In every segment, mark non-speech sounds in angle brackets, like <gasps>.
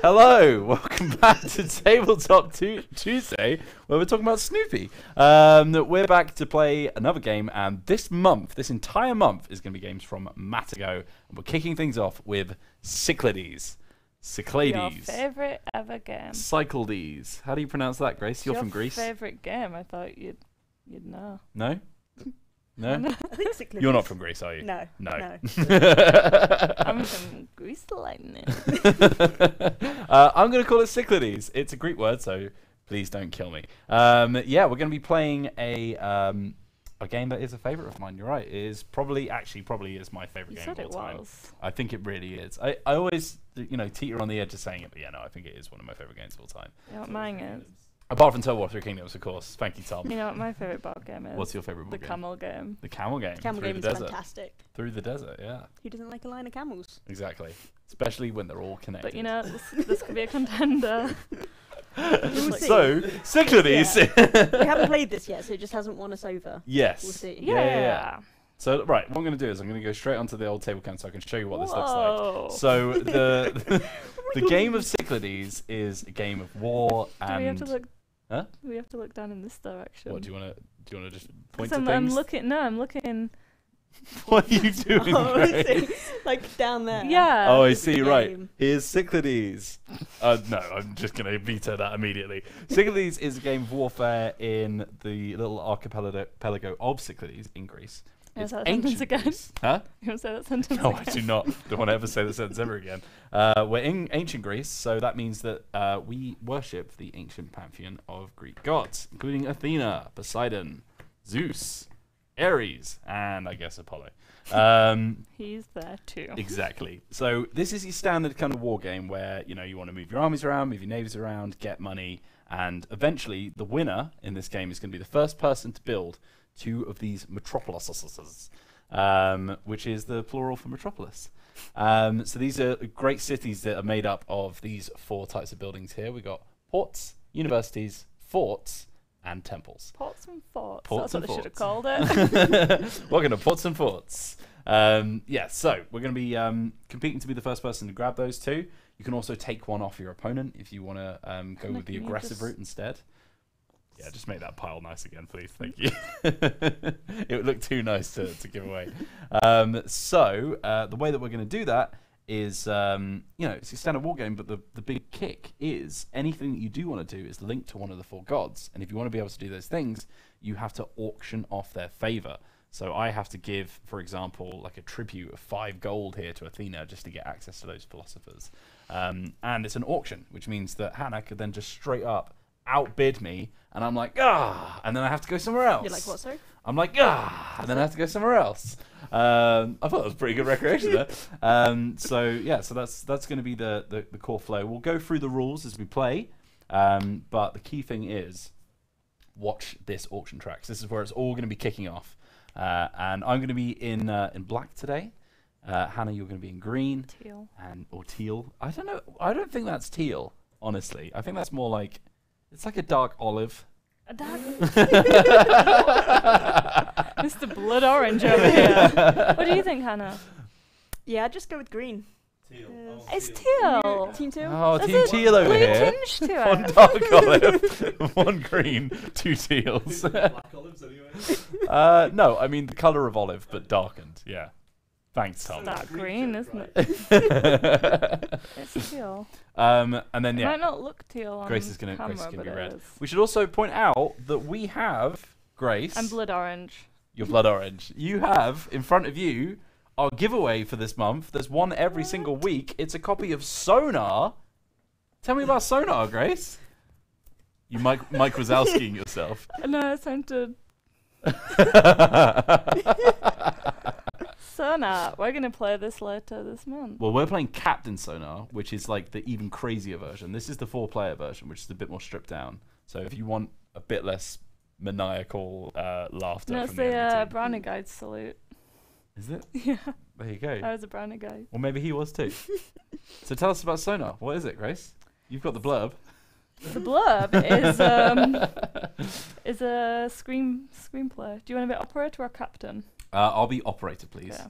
Hello, welcome back to <laughs> Tabletop Tu- Tuesday, where we're talking about Snoopy. Um, we're back to play another game, and this month, this entire month, is going to be games from Matagot, and we're kicking things off with Cyclades. Your Cyclades. favorite ever game. Cyclades. How do you pronounce that, Grace? You're Your from Greece. Favorite game? I thought you'd you'd know. No? No? <laughs> I think Cyclades. You're not from Greece, are you? No. No. <laughs> I'm from Greece Lightning. <laughs> uh, I'm going to call it Cyclades. It's a Greek word, so please don't kill me. Um, yeah, we're going to be playing a um, a game that is a favorite of mine. You're right. It is probably, actually, probably is my favorite You game said of it all time. was. I think it really is. I, I always, you know, teeter on the edge of saying it, but yeah, no, I think it is one of my favorite games of all time. You know what mine is? Apart from Total War Three Kingdoms, of course. Thank you, Tom. You know what my favorite board game is? What's your favorite the board game? The Camel game. The camel game. Camel through game the is desert. fantastic. Through the desert, yeah, Who doesn't like a line of camels? exactly. Especially when they're all connected. But you know, this, this could be a contender. <laughs> We'll see. so Cyclades. we haven't <laughs> played this yet, so it just hasn't won us over. yes. We'll see. Yeah, yeah, yeah. So right, what I'm going to do is I'm going to go straight onto the old table cam so I can show you what this looks like. So the <laughs> the oh game of Cyclades is a game of war Do we have to look? Huh? We have to look down in this direction? what do you want to do? You want to just point to I'm, things? I'm looking. No, I'm looking. <laughs> what are you <laughs> doing? Oh, I see. like down there. Yeah. Oh, I see. Right, here's Cyclades. Uh, no, I'm just going to veto that immediately. Cyclades is a game of warfare in the little archipelago archipelago of Cyclades in Greece. It's say that sentence ancient again? Greece. Huh? <laughs> You want to say that sentence No, again? I do not. <laughs> Don't want to ever say that sentence ever again. Uh, we're in ancient Greece, so that means that uh, we worship the ancient pantheon of Greek gods, including Athena, Poseidon, Zeus, Ares, and I guess Apollo. <laughs> Um, He's there too. exactly. So this is your standard kind of war game where you know you want to move your armies around, move your navies around, get money, and eventually the winner in this game is going to be the first person to build two of these metropolises, um, which is the plural for metropolis. Um, so these are great cities that are made up of these four types of buildings here. We've got ports, universities, forts, and temples. Ports and forts. Ports That's what and they should have called it. <laughs> Welcome to Ports and Forts. Um, yeah, so we're going to be um, competing to be the first person to grab those two. You can also take one off your opponent if you want to um, go with the aggressive route instead. Yeah, just make that pile nice again, please. Thank <laughs> you. <laughs> it would look too nice to, to give away. Um, so uh, the way that we're going to do that is, um, you know, it's a standard war game, but the, the big kick is anything that you do want to do is linked to one of the four gods. And if you want to be able to do those things, you have to auction off their favor. So I have to give, for example, like a tribute of five gold here to Athena just to get access to those philosophers. Um, and it's an auction, which means that Hannah could then just straight up outbid me, and I'm like, ah, and then I have to go somewhere else. You're like, what, sorry? I'm like, ah, and then I have to go somewhere else. Um, I thought that was pretty good recreation there. Um, so yeah, so that's that's going to be the, the the core flow. We'll go through the rules as we play, um, but the key thing is watch this auction tracks. This is where it's all going to be kicking off, uh, and I'm going to be in uh, in black today. Uh, Hannah, you're going to be in green Teal. and or teal. I don't know. I don't think that's teal. Honestly, I think that's more like it's like a dark olive. A dog. <laughs> Mr. Blood Orange over here. What do you think, Hannah? Yeah, I'd just go with green. Teal. Yes. Oh, It's teal. teal. Team two? Oh, There's team a teal over blue here. tinge to <laughs> One dark <laughs> olive, one green, two teals. Black olives anyway. uh, no, I mean the color of olive, but darkened. Yeah. Thanks, Tom. It's Dark green, isn't it? <laughs> <laughs> It's teal. um, and then It yeah, might not look teal on Grace is gonna camera, Grace is gonna but be red. is. We should also point out that we have Grace. I'm blood orange. your blood orange. You have in front of you our giveaway for this month. There's one every single week. It's a copy of Sonar. Tell me about Sonar, Grace. You Mike Mike Wazowskiing <laughs> yourself. No, it sounded Sonar. We're gonna play this later this month. Well, we're playing Captain Sonar, which is like the even crazier version. This is the four-player version, which is a bit more stripped down. So if you want a bit less maniacal uh, laughter No, it's from the the uh. Brownie Guide salute. is it? <laughs> Yeah, There you go. I was a Brownie Guide. Or maybe he was too. <laughs> so tell us about Sonar. What is it, Grace? You've got the blurb. The blurb is um <laughs> is a screen screenplay. Do you want to be operator or captain? Uh, I'll be operator, please. Yeah.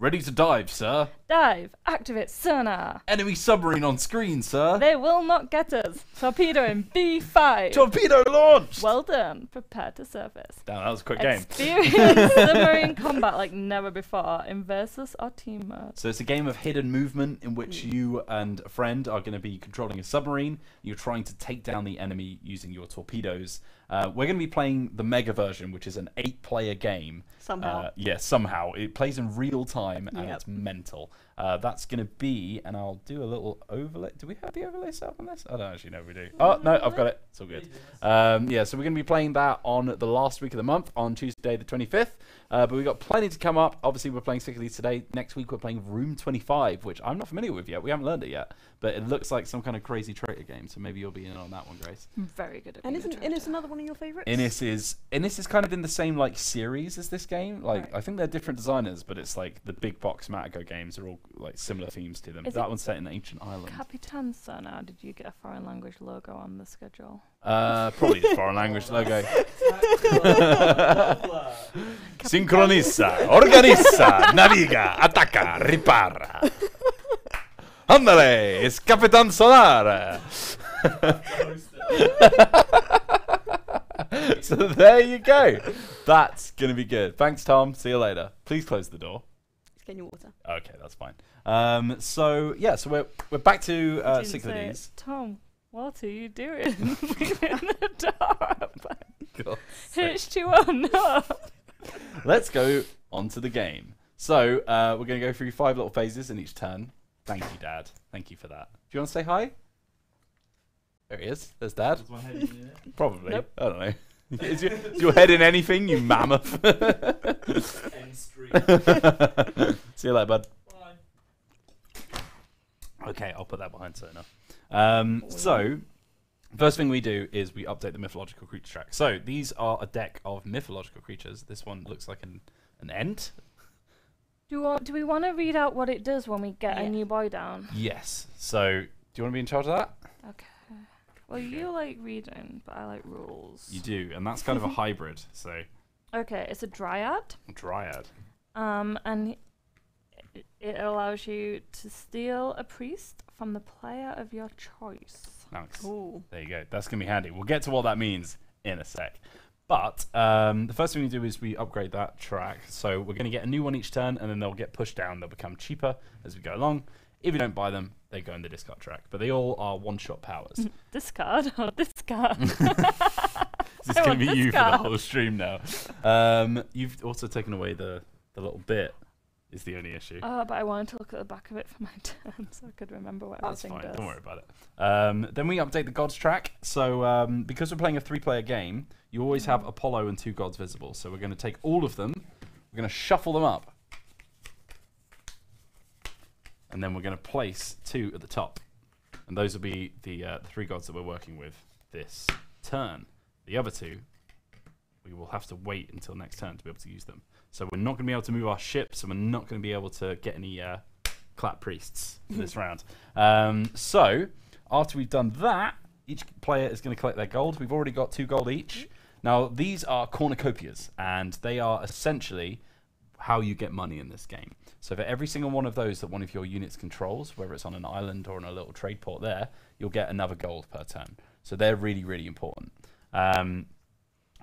Ready to dive, sir. Dive. Activate sonar. Enemy submarine on screen, sir. They will not get us. Torpedo in B5. <laughs> Torpedo launched. well done. Prepare to surface. Damn, that was a quick game. Experience <laughs> submarine combat like never before in versus or team mode. So it's a game of hidden movement in which you and a friend are going to be controlling a submarine. You're trying to take down the enemy using your torpedoes. Uh, we're going to be playing the mega version, which is an eight-player game. Somehow. Uh, yeah, somehow it plays in real time and Yep. it's mental. Uh, that's going to be, and I'll do a little overlay. Do we have the overlay set up on this? I don't actually know if we do. Oh no, I've got it. It's all good. Um, yeah, so we're going to be playing that on the last week of the month on Tuesday the 25th. Uh, but we've got plenty to come up. Obviously, we're playing Cyclades today. Next week, we're playing Room 25, which I'm not familiar with yet. We haven't learned it yet, but it looks like some kind of crazy traitor game. So maybe you'll be in on that one, Grace. Very good at and isn't Inis traitor. another one of your favourites? Inis is Inis is kind of in the same like series as this game. Like Right. I think they're different designers, but it's like the big box Matagot games are all like similar themes to them. Is that one's set in ancient Ireland. Capitan Sonar, did you get a foreign language logo on the schedule? Uh, probably the foreign language logo. <laughs> <laughs> Sincroniza, organiza, naviga, ataca, ripara. Ándale, es Capitán Solar. <laughs> so there you go. That's gonna be good. Thanks, Tom. See you later. Please close the door. It's getting your water. Okay, that's fine. Um, so yeah, so we're we're back to uh, Didn't of these. Tom, what are you doing? <laughs> Leaving the door open. H2O, no. Let's go on to the game. So uh, we're going to go through five little phases in each turn. Thank you, Dad. Thank you for that. Do you want to say hi? There he is. There's Dad. Probably. Nope. I don't know. <laughs> is, your, is your head in anything, you mammoth? <laughs> See you later, bud. Okay, I'll put that behind Sonar. Um, so, first thing we do is we update the mythological creature track. So, these are a deck of mythological creatures. This one looks like an, an ent. Do, you want, do we want to read out what it does when we get Yeah. a new boy down? Yes. So, do you want to be in charge of that? Okay. Well, you like reading, but I like rules. You do, and that's kind of a <laughs> hybrid. So, Okay, it's a dryad. dryad. Um, and it, it allows you to steal a priest from the player of your choice. Nice. Ooh. There you go. That's going to be handy. We'll get to what that means in a sec. But um, the first thing we do is we upgrade that track. So we're going to get a new one each turn, and then they'll get pushed down. They'll become cheaper as we go along. If you don't buy them, they go in the discard track. But they all are one-shot powers. <laughs> Discard <laughs> or discard? <laughs> Is this I going to be you for the whole stream now? Um, you've also taken away the, the little bit. Is the only issue. Oh, but I wanted to look at the back of it for my turn so I could remember what That's everything fine. does. Don't worry about it. Um, then we update the gods track. So um, because we're playing a three-player game, you always have Apollo and two gods visible. So we're going to take all of them. We're going to shuffle them up, and then we're going to place two at the top, and those will be the uh, the three gods that we're working with this turn. The other two, we will have to wait until next turn to be able to use them. So we're not going to be able to move our ships, and we're not going to be able to get any uh, clap priests for this <laughs> round. Um, so after we've done that, each player is going to collect their gold. We've already got two gold each. Now these are cornucopias, and they are essentially how you get money in this game. So for every single one of those that one of your units controls, whether it's on an island or on a little trade port there, you'll get another gold per turn. So they're really, really important. Um,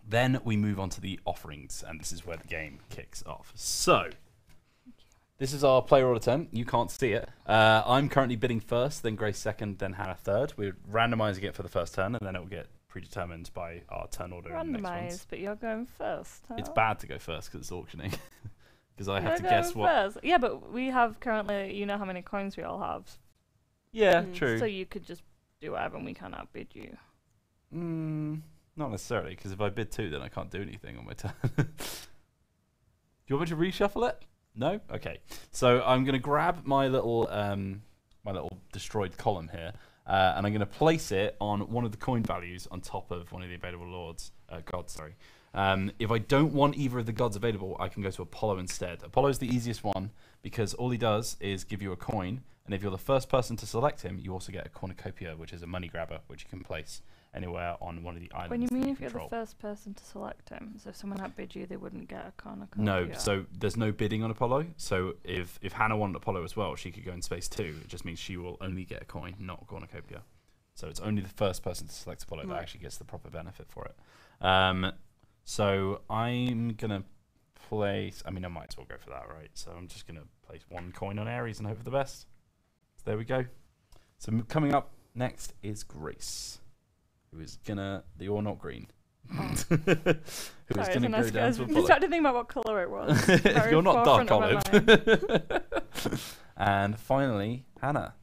then we move on to the offerings, and this is where the game kicks off. So, this is our player order turn. You can't see it. Uh, I'm currently bidding first, then Grace second, then Hannah third. We're randomizing it for the first turn, and then it will get predetermined by our turn order. in the next ones. Randomised, but you're going first. It's bad to go first because it's auctioning. <laughs> Because I have You're to guess what. First. Yeah, but we have currently, you know how many coins we all have. Yeah, Mm. true. So you could just do whatever and we can't outbid you. Mm, not necessarily, because if I bid two, then I can't do anything on my turn. <laughs> do you want me to reshuffle it? No. Okay. So I'm going to grab my little um, my little destroyed column here, uh, and I'm going to place it on one of the coin values on top of one of the available lords, uh, gods. Sorry. Um, if I don't want either of the gods available, I can go to Apollo instead. Apollo is the easiest one because all he does is give you a coin, and if you're the first person to select him, you also get a cornucopia, which is a money grabber, which you can place anywhere on one of the islands. When you mean if you're the first person to select him, so if someone outbid you, they wouldn't get a cornucopia. No, so there's no bidding on Apollo. So if if Hannah wanted Apollo as well, she could go in space too. It just means she will only get a coin, not a cornucopia. So it's only the first person to select Apollo that actually gets the proper benefit for it. Um, so I'm gonna place. I mean, I might as well go for that, right? So I'm just gonna place one coin on Ares and hope for the best. So there we go. So coming up next is Grace, who is gonna the or not green. <laughs> Who is Sorry, it's gonna a nice go down guess. to I Apollo. started to think about what colour it was. <laughs> if you're not dark forefront of olive. <laughs> and finally, Hannah.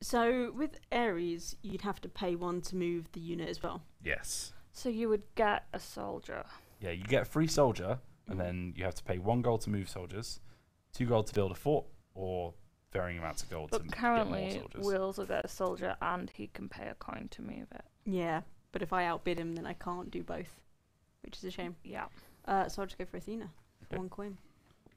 So with Ares, you'd have to pay one to move the unit as well. Yes. So you would get a soldier. Yeah, you get a free soldier, and then you have to pay one gold to move soldiers, two gold to build a fort, or varying amounts of gold to But m- get more currently, soldiers. Wheels will get a soldier and he can pay a coin to move it. Yeah, but if I outbid him, then I can't do both, which is a shame. Yeah. Uh, so I'll just go for Athena. for Okay. One coin.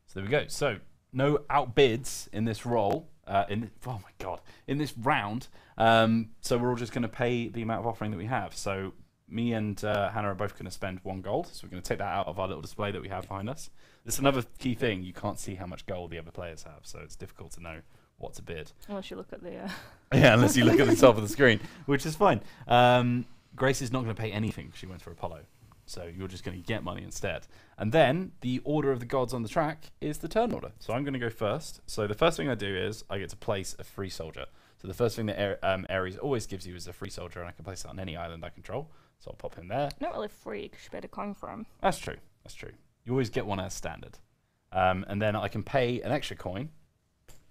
So there we go. So no outbids in this roll. Uh, in oh my god, in this round. Um, so we're all just going to pay the amount of offering that we have. So me and uh, Hannah are both going to spend one gold. So we're going to take that out of our little display that we have behind us. This is another key thing. You can't see how much gold the other players have, so it's difficult to know what to bid. Unless you look at the. Uh, <laughs> yeah, unless you look at the top of the <laughs> screen, which is fine. Um, Grace is not going to pay anything she went for Apollo. So you're just going to get money instead. And then the order of the gods on the track is the turn order. So I'm going to go first. So the first thing I do is I get to place a free soldier. So the first thing that um, Ares always gives you is a free soldier, and I can place it on any island I control. So I'll pop him there. not really free because you paid a coin for him. That's true. That's true. You always get one as standard. Um, and then I can pay an extra coin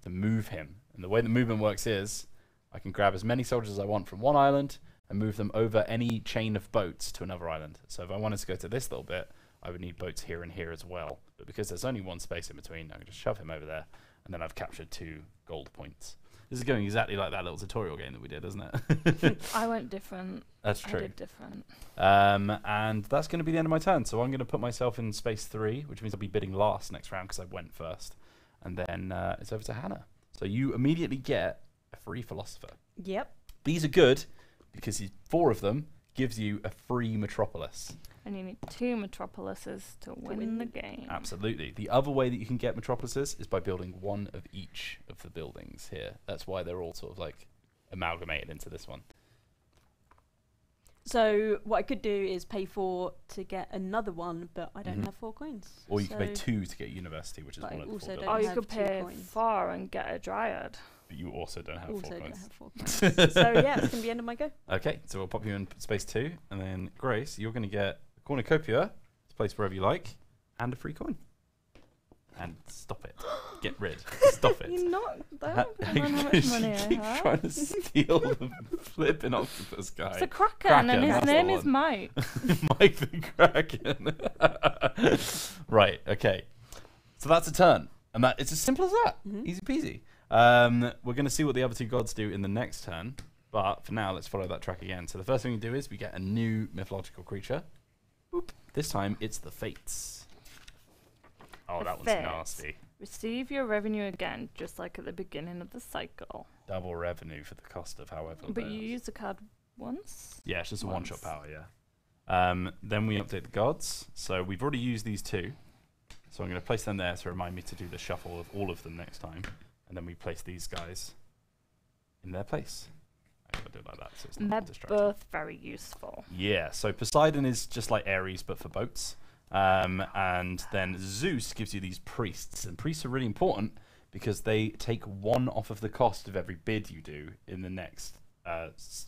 to move him. And the way the movement works is I can grab as many soldiers as I want from one island and move them over any chain of boats to another island. So if I wanted to go to this little bit, I would need boats here and here as well. But because there's only one space in between, I can just shove him over there, and then I've captured two gold points. This is going exactly like that little tutorial game that we did, isn't it? <laughs> I went different. That's true. I did different. Um, and that's going to be the end of my turn. So I'm going to put myself in space three, which means I'll be bidding last next round because I went first. And then uh, it's over to Hannah. So you immediately get a free philosopher. Yep. These are good because four of them gives you a free metropolis. And you need two metropolises to win, win the the game. Absolutely. The other way that you can get metropolises is by building one of each of the buildings here. That's why they're all sort of like amalgamated into this one. So what I could do is pay four to get another one, but I don't Mhm. have four coins. Or you can pay two to get university, which is one I of the also four don't Or you could pay coins. four and get a dryad. But you also don't have also four don't coins. have four <laughs> coins. so yeah, it's gonna be end of my go. Okay, so we'll pop you in space two, and then Grace, you're going to get a cornucopia to place wherever you like, and a free coin. And stop it. Get rid. Stop it. You're not. Don't Ha- mind how much <laughs> money I keep have. trying to steal the flipping octopus guy. It's a kraken, and his that's the name is one. Mike. <laughs> Mike the Kraken. <laughs> right, okay. So that's a turn. And that it's as simple as that. Mhm. Easy peasy. Um, we're going to see what the other two gods do in the next turn. But for now, let's follow that track again. So the first thing we do is we get a new mythological creature. Boop. This time it's the Fates. Oh, The that one's Fates. nasty. Receive your revenue again, just like at the beginning of the cycle. Double revenue for the cost of however. But you use the card once. Yeah, it's just a one shot power, yeah. Um, then we update the gods. So we've already used these two. So I'm going to place them there to remind me to do the shuffle of all of them next time. And then we place these guys in their place. I'm do it like that so it's not they're both very useful. Yeah, so Poseidon is just like Ares but for boats. Um, and then Zeus gives you these priests. And priests are really important because they take one off of the cost of every bid you do in the next uh, s-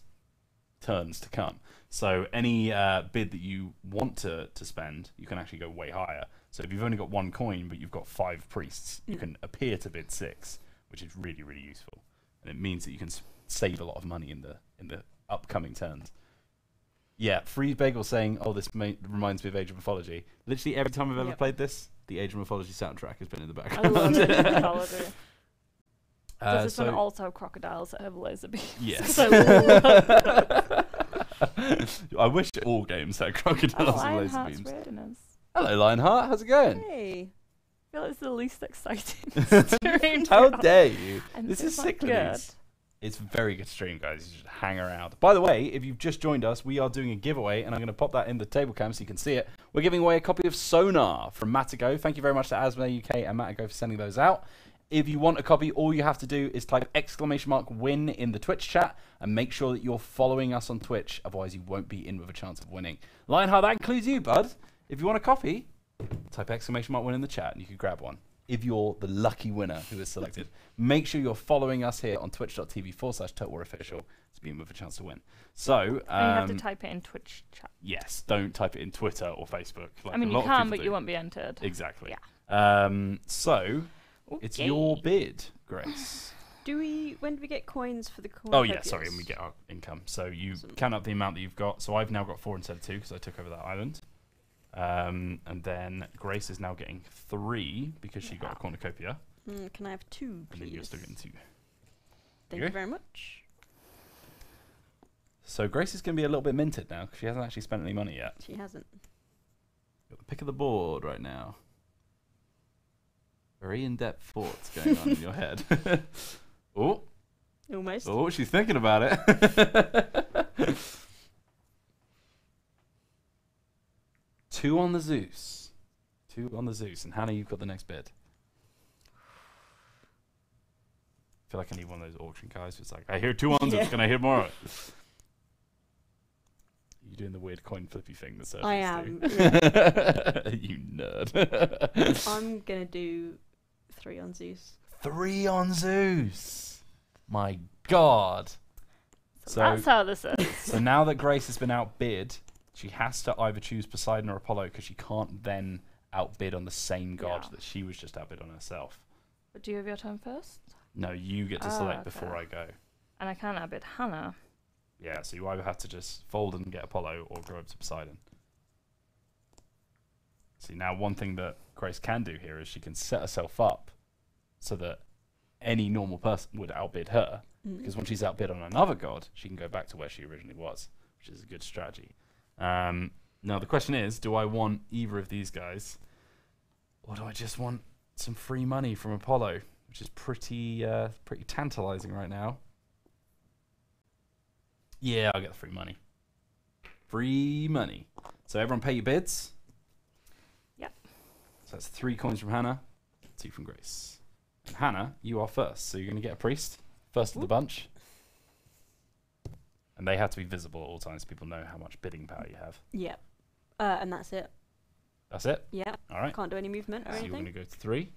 turns to come. So any uh, bid that you want to, to spend, you can actually go way higher. So if you've only got one coin but you've got five priests, you Mm. can appear to bid six, which is really really useful, and it means that you can save a lot of money in the in the upcoming turns. Yeah, Free Bagel saying, "Oh, this ma- reminds me of Age of Mythology." Literally every time I've ever Yep. played this, the Age of Mythology soundtrack has been in the I background. love Age <laughs> Mythology. Uh, Does this one so- also have crocodiles that have laser beams? <laughs> Yes. 'Cause I <laughs> love I wish all games had Oh, crocodiles and laser Lionheart's beams. Hello, Lionheart. How's it going? Hey. I feel it's the least exciting. How dare you? And This is not sick, good. It's a very good stream, guys. You should hang around. By the way, if you've just joined us, we are doing a giveaway, and I'm going to pop that in the table cam so you can see it. We're giving away a copy of Sonar from Matagot. Thank you very much to Asmodee UK and Matagot for sending those out. If you want a copy, all you have to do is type exclamation mark win in the Twitch chat and make sure that you're following us on Twitch. Otherwise, you won't be in with a chance of winning. Lionheart, that includes you, bud. If you want a copy, type exclamation mark win in the chat and you can grab one. If you're the lucky winner who is selected, <laughs> make sure you're following us here on twitch.tv forward slash Total War Official to be in with a chance to win. So, And you have to um, type it in Twitch chat. yes, don't type it in Twitter or Facebook. Like I mean, a you lot of can, but do. you won't be entered. Exactly. Yeah. Um, so, it's your bid, Grace. <sighs> Do we? When do we get coins for the coin? Oh yeah, sorry, and we get our income. So you Awesome. count up the amount that you've got. So I've now got four instead of two because I took over that island. Um, and then Grace is now getting three because she got a cornucopia, Mm, can I have two, and then you're still getting two. Thank you you very much. So Grace is going to be a little bit minted now because she hasn't actually spent any money yet. She hasn't. Got the pick of the board right now. Very in-depth thoughts going on in your head. <laughs> <laughs> oh, Almost. oh, she's thinking about it. <laughs> Two on the Zeus. Two on the Zeus. And Hannah, you've got the next bid. I feel like I need one of those auction guys. It's like, I hear two on Zeus. Yeah. Can I hear more? <laughs> you doing the weird coin flippy thing that I surgeons am. <laughs> do? <laughs> you nerd. I'm gonna do three on Zeus. Three on Zeus. My God. So, So- that's how this is. So now that Grace has been outbid, she has to either choose Poseidon or Apollo because she can't then outbid on the same god Yeah. that she was just outbid on herself. but do you have your turn first? No, you get to Ah, select before. I go. And I can't outbid Hannah. Yeah, so you either have to just fold and get Apollo or go up to Poseidon. See, now one thing that Grace can do here is she can set herself up so that any normal person would outbid her. Mm. because when she's outbid on another god, she can go back to where she originally was, which is a good strategy. Um, now the question is, do I want either of these guys, or do I just want some free money from Apollo, which is pretty uh, pretty tantalizing right now? Yeah, I'll get the free money. Free money. So everyone pay your bids. Yep. So that's three coins from Hannah, two from Grace. And Hannah, you are first, so you're going to get a priest. First of the bunch. And they have to be visible at all times so people know how much bidding power you have. Yep. Uh, and that's it. That's it. Yeah. All right. Can't do any movement or So you're going to go to three.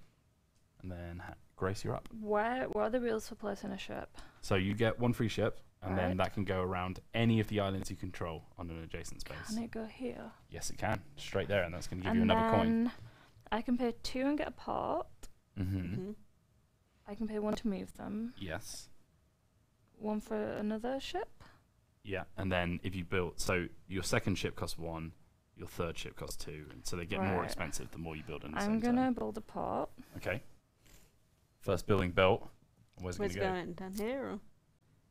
And then Ha- Grace, you're up. Where, where are the wheels for placing a ship? So you get one free ship, and then that can go around any of the islands you control on an adjacent space. Can it go here? Yes, it can. Straight there, and that's going to give and you another coin. then I can pay two and get a part. Mm-hmm. Mhm. I can pay one to move them. Yes. One for another ship. Yeah. And then if you build, so your second ship costs one, your third ship costs two, and so they get more Right. expensive the more you build in the I'm same gonna turn. build a pot. Okay. First building built. Where's it Where's going it to go? going? Down here?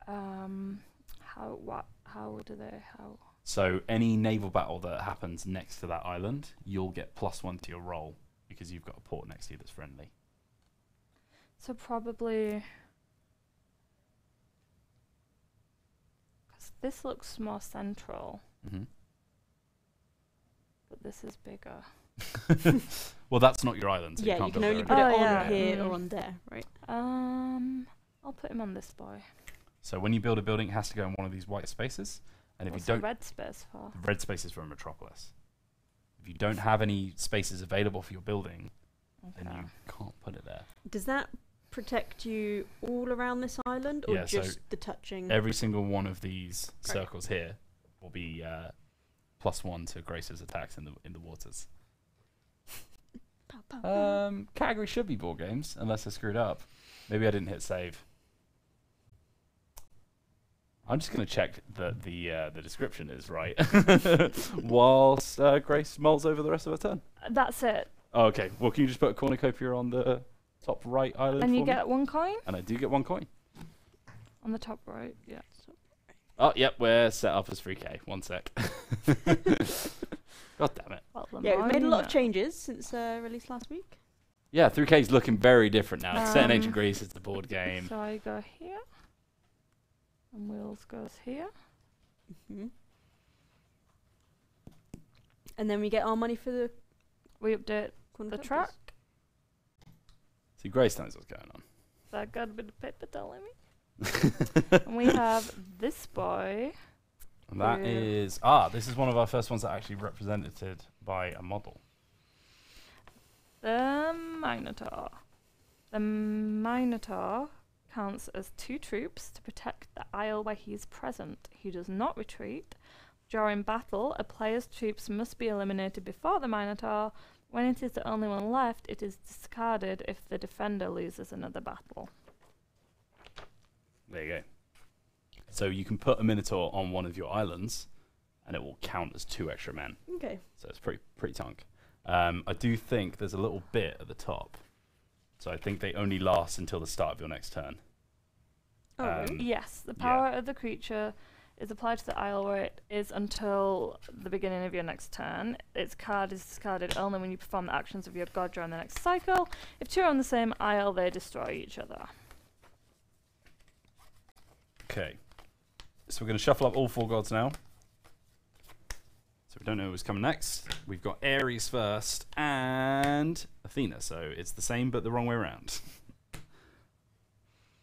Or? Um, how what? How do they? How? So any naval battle that happens next to that island, you'll get plus one to your roll because you've got a port next to you that's friendly. So probably. Because this looks more central, hmm but this is bigger. <laughs> well, that's not your island. So yeah, you, you can't can build only put it Oh, on yeah. here or Mm. on there, right? Um, I'll put him on this boy. So when you build a building, it has to go in one of these white spaces, and if What's you don't, red space for? the red space is for a metropolis. If you don't have any spaces available for your building, then you can't put it there. Does that protect you all around this island, or Yeah, so just the touching? Every single one of these Great. circles here will be uh, plus one to Grace's attacks in the in the waters. <laughs> Pow, pow, pow. Um, category should be board games, unless I screwed up. Maybe I didn't hit save. I'm just gonna check that the uh, the description is right, <laughs> whilst uh, Grace mulls over the rest of her turn. That's it. Oh, okay. Well, can you just put a cornucopia on the top right island And for you me? get one coin And I do get one coin. on the top right. Yeah. Oh, yep, we're set up as 3K. One sec. <laughs> God damn it. Well, Yeah, we've made a lot of changes since uh, release last week. Yeah, 3K is looking very different now. It's set in ancient Um, Greece. It's the board game. So I go here, and Wheels goes here. hmm And then we get our money for the We update the track. See, Grace knows what's going on. That got a bit of paper telling me. and we have this boy. And that ah, this is one of our first ones that actually represented by a model. The Minotaur. The Minotaur counts as two troops to protect the isle where he is present. He does not retreat. During battle, a player's troops must be eliminated before the Minotaur. When it is the only one left, it is discarded if the defender loses another battle. There you go. So you can put a Minotaur on one of your islands, and it will count as two extra men. Okay. So it's pretty pretty tunk. Um, I do think there's a little bit at the top. So I think they only last until the start of your next turn. Oh, Um. Yes, the Yeah. power of the creature is applied to the isle where it is until the beginning of your next turn. Its card is discarded only when you perform the actions of your god during the next cycle. If two are on the same isle, they destroy each other. Okay. So we're going to shuffle up all four gods now. So we don't know who's coming next. We've got Ares first and Athena. So it's the same but the wrong way around. oh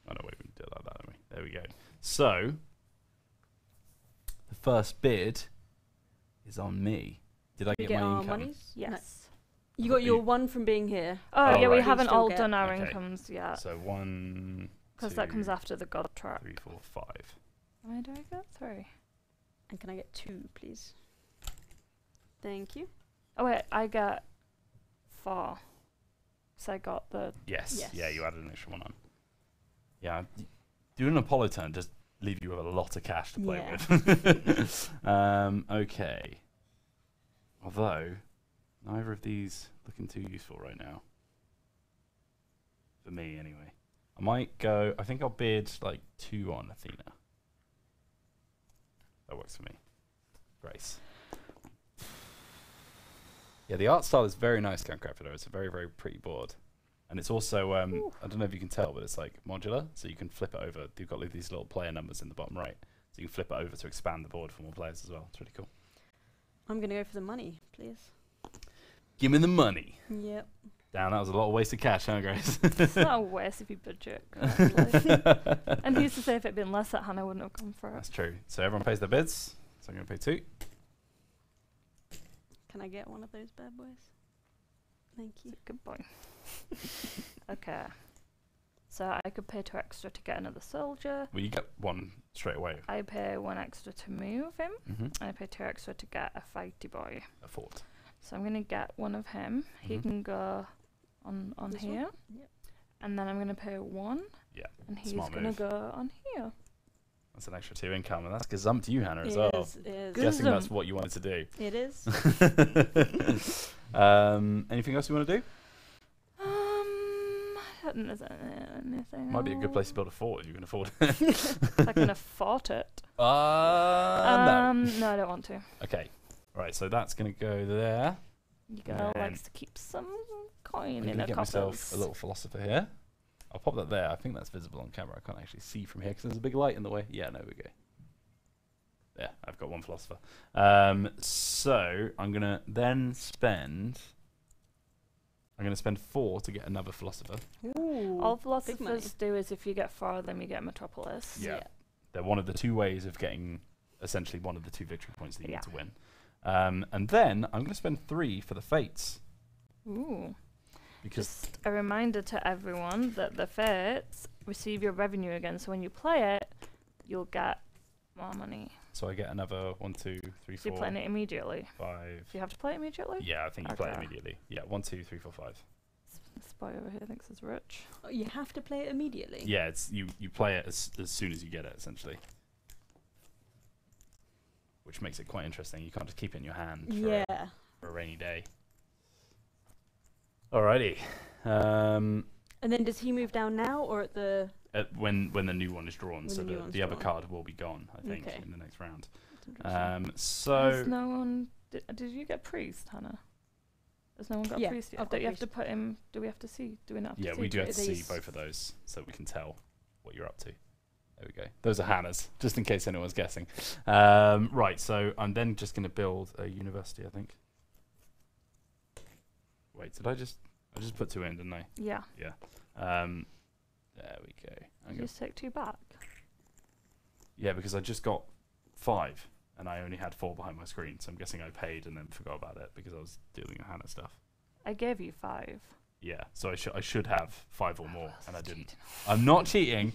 no, wait, we did like that, don't we? There we go. So first bid is on me. Did I We get, get my our income? monies? No. Yes. You got your one from being here. Oh, Oh, yeah, we right. haven't Still all get- done our Okay. incomes yet. So one, Because that comes two, after the god track. three, four, five. Why do I get three? And can I get two, please? Thank you. Oh, wait, I get four. So I got the. Yes. Yeah, Yes. you added an extra one on. Yeah. d- Doing an Apollo turn just leave you with a lot of cash to play Yeah. with. <laughs> um, okay. Although, neither of these looking too useful right now. For me, anyway. I might go. I think I'll bid like two on Athena. That works for me. Grace. Yeah, the art style is very nice, Count Crapper. It's a very, very pretty board. And it's also um, I don't know if you can tell, but it's like modular, so you can flip it over. You've got like these little player numbers in the bottom right, so you can flip it over to expand the board for more players as well. It's really cool. I'm going to go for the money, please. Give me the money. Yep. Damn, that was a lot of wasted cash, huh, Grace? <laughs> It's not a waste if you budget correctly. <laughs> and who's to say if it'd been less that Hannah wouldn't have come for it? That's true. So everyone pays their bids. So I'm going to pay two. Can I get one of those bad boys? Thank you. Good boy. <laughs> okay. So I could pay two extra to get another soldier. Well, you get one straight away. I pay one extra to move him. Mm-hmm. And I pay two extra to get a fighty boy. A fort. So I'm gonna get one of him. He Mhm. can go on on This here. Yep. And then I'm gonna pay one. Yeah, And he's smart gonna move. go on here. That's an extra two income, and that's gazumped you, Hannah, as It well. is, it is. Good. Guessing that's what you wanted to do. It is. <laughs> um, anything else you want to do? I don't know if there's anything. Might be a good place to build a fort if you can afford it. <laughs> I can afford it. Uh, no. um, no, I don't want to. Okay. Right, so that's going to go there. You girl likes to keep some coin I'm in her get myself a little philosopher here. I'll pop that there. I think that's visible on camera. I can't actually see from here because there's a big light in the way. Yeah, no, we go. There, I've got one philosopher. Um, so I'm going to then spend. I'm going to spend four to get another philosopher. Ooh. All philosophers do is if you get four of them, you get Metropolis. Yeah. They're one of the two ways of getting essentially one of the two victory points that you Yeah. need to win. Um, and then I'm going to spend three for the fates Ooh. because Just a reminder to everyone that the fates receive your revenue again. So when you play it, you'll get more money. So I get another one, two, three, So you're playing it immediately. five. Do you have to play it immediately? Yeah, I think you play it immediately. Yeah, one, two, three, four, five. This boy over here thinks it's rich. Oh, you have to play it immediately. Yeah, it's you. You play it as as soon as you get it, essentially. Which makes it quite interesting. You can't just keep it in your hand for, Yeah. a, for a rainy day. Alrighty. Um, And then does he move down now or at the uh, when when the new one is drawn, When so the the, the other card will be gone. I think Okay. in the next round. Um, so Has no one. Did, did you get priest, Hannah? Has no one got Yeah, a priest yet? I've got Don't you have to put him? Do we have to see? Do we not? Have to yeah, see we do have to see both of those so we can tell what you're up to. There we go. Those are Hannah's, just in case anyone's guessing. Um, right, so I'm then just going to build a university, I think. Wait, did I just? I just put two in, didn't I? Yeah. Yeah. Um, there we go. I'm You gonna, just take two back. yeah, because I just got five, and I only had four behind my screen, so I'm guessing I paid and then forgot about it because I was dealing with Hannah stuff. I gave you five. Yeah, so I should I should have five or more, and I didn't. I'm not cheating.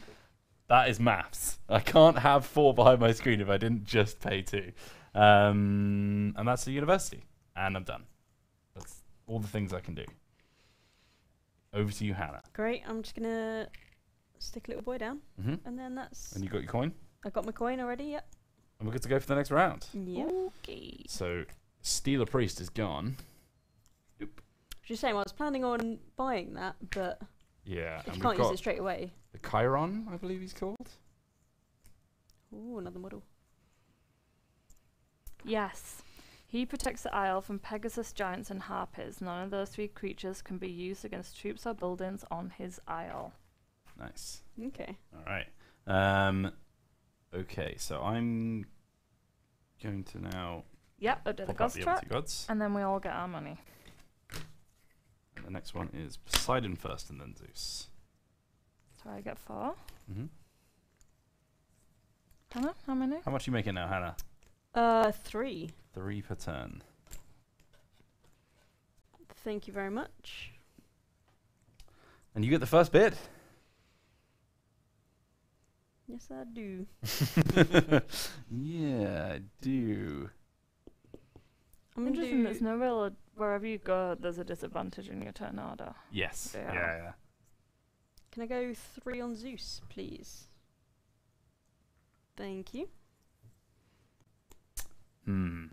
That is maths. I can't have four behind my screen if I didn't just pay two. Um, and that's the university, and I'm done. That's all the things I can do. Over to you, Hannah. Great. I'm just gonna stick a little boy down, hmm and then that's. And you got your coin, I got my coin already. Yep. and we're good to go for the next round. Yep. Okay. So, Stealer Priest is gone. Oop. Just saying, I was planning on buying that, but Yeah, if you and can't use it straight away. the Chiron, I believe he's called. Ooh, another model. Yes. He protects the Isle from Pegasus giants and harpies. None of those three creatures can be used against troops or buildings on his Isle. Nice. Okay. All right. Um, okay, so I'm going to now Yep, I did the pop up gods the gods. and then we all get our money. And the next one is Poseidon first, and then Zeus. So I get four. hmm Hannah, how many? How much are you making now, Hannah? Uh, three. Three per turn. Thank you very much. And you get the first bid. Yes, I do. <laughs> yeah, I do. I'm gonna Interesting. do. No real. ad- Wherever you go, there's a disadvantage in your turn order. Yes. Yeah. Yeah, yeah. Can I go three on Zeus, please? Thank you. Hmm.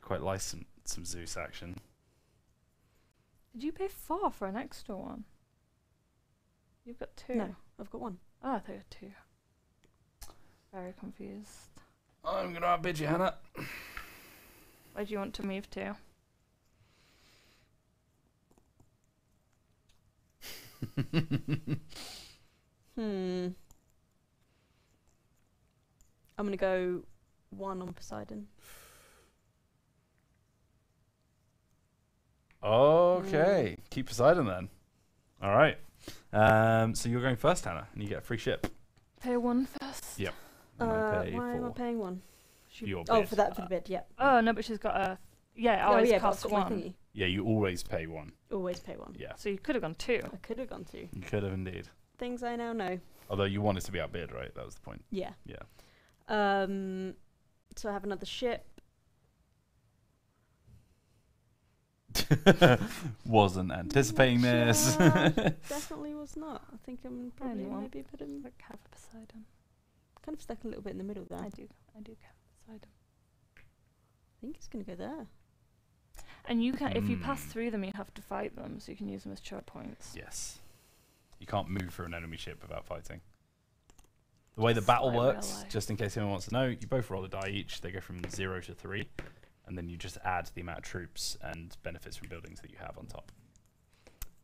Quite like some, some Zeus action. Did you pay four for an extra one? You've got two. No, I've got one. Oh, I thought you had two. Very confused. I'm going to outbid you, Hannah. Where do you want to move to? <laughs> Hmm. I'm gonna go one on Poseidon. Okay. Keep Poseidon then. All right. Um, so you're going first, Hannah, and you get a free ship. Pay one first. Yep. And I Uh, pay why am I for paying one? your Oh, bid. for that for the bid. Yeah. Oh no, but she's got a. Yeah, it oh always yeah, but I've costs got my one. thingy. Yeah, you always pay one. Always pay one. Yeah, So you could have gone two. I could have gone two. you could have indeed. Things I now know. Although you wanted to be outbid, right? That was the point. Yeah. Yeah. Um. So I have another ship. <laughs> Wasn't anticipating this. Sure. <laughs> Definitely was not. I think I'm probably Anyone. maybe put him Like have a Poseidon. kind of stuck a little bit in the middle there. I I do. I do have Poseidon. I think it's gonna go there. And you can, if you pass Hmm. through them, you have to fight them, so you can use them as choke points. yes. You can't move for an enemy ship without fighting. The way the battle like works, just in case anyone wants to know, you both roll a die each. They go from zero to three, and then you just add the amount of troops and benefits from buildings that you have on top.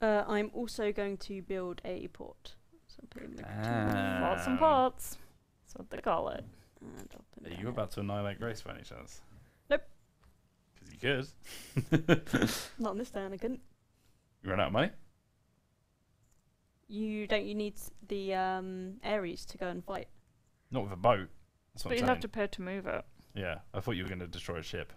Uh, I'm also going to build a port. So I'll put him there. Ports and ports. That's what they call it. And I'll put him Are you about to annihilate Grace by any chance? Nope. Because you could. <laughs> Not on this turn. I couldn't. You run out of money? You don't. You need the um Ares to go and fight. Not with a boat. That's But you'd have to pay to move it. Yeah, I thought you were going to destroy a ship.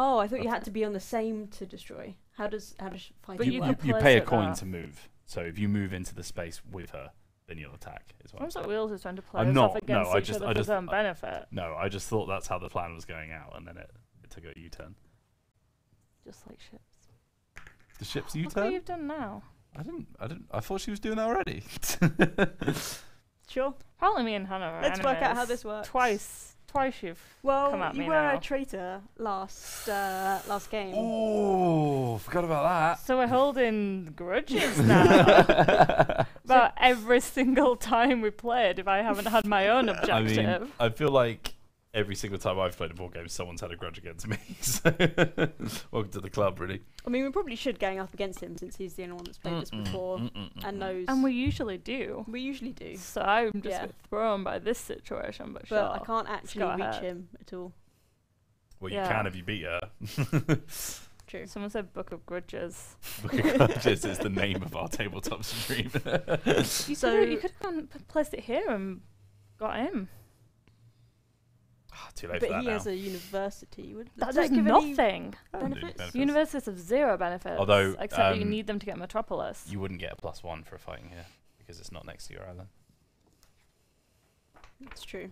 Oh, I thought you had to be on the same to destroy. How does how does fighting But you, you work? you pay a coin there. to move. So if you move into the space with her, then you'll attack. Is what I'm like. Wheels is trying to play I'm not, off no, against I each just- other I for just- his own benefit. No, I just thought that's how the plan was going out, and then it, it took a U-turn. Just like ships. The ship's Look what U-turn? you've done now. I didn't. I didn't. I thought she was doing that already. Sure. Apparently me and Hannah are Let's work out how this works. Twice Twice you've. Well, Come at you me were now. a traitor last uh, last game. Oh, forgot about that. So we're holding grudges <laughs> now. About every single time we played, if I haven't had my own that. I objective. mean, I feel like every single time I've played a board game, someone's had a grudge against me. <laughs> So, welcome to the club, really. I mean, we probably should gang up against him since he's the only one that's played this Mm-mm, before mm-mm, and knows. and we usually do. we usually do, So I'm just Yeah. thrown by this situation, but, but sure. I can't actually go reach ahead. him at all. Well, you Yeah. can if you beat her. <laughs> True. Someone said Book of Grudges. <laughs> Book of Grudges is the name of our tabletop stream. You So- could you could have gone placed it here and got him. Ah, Too late But for that he now. has a university. Would That does does give nothing. Can do benefits? benefits. Universities have zero benefits. Although, except that you um, need them to get Metropolis. You wouldn't get a plus one for fighting here because it's not next to your island. That's true.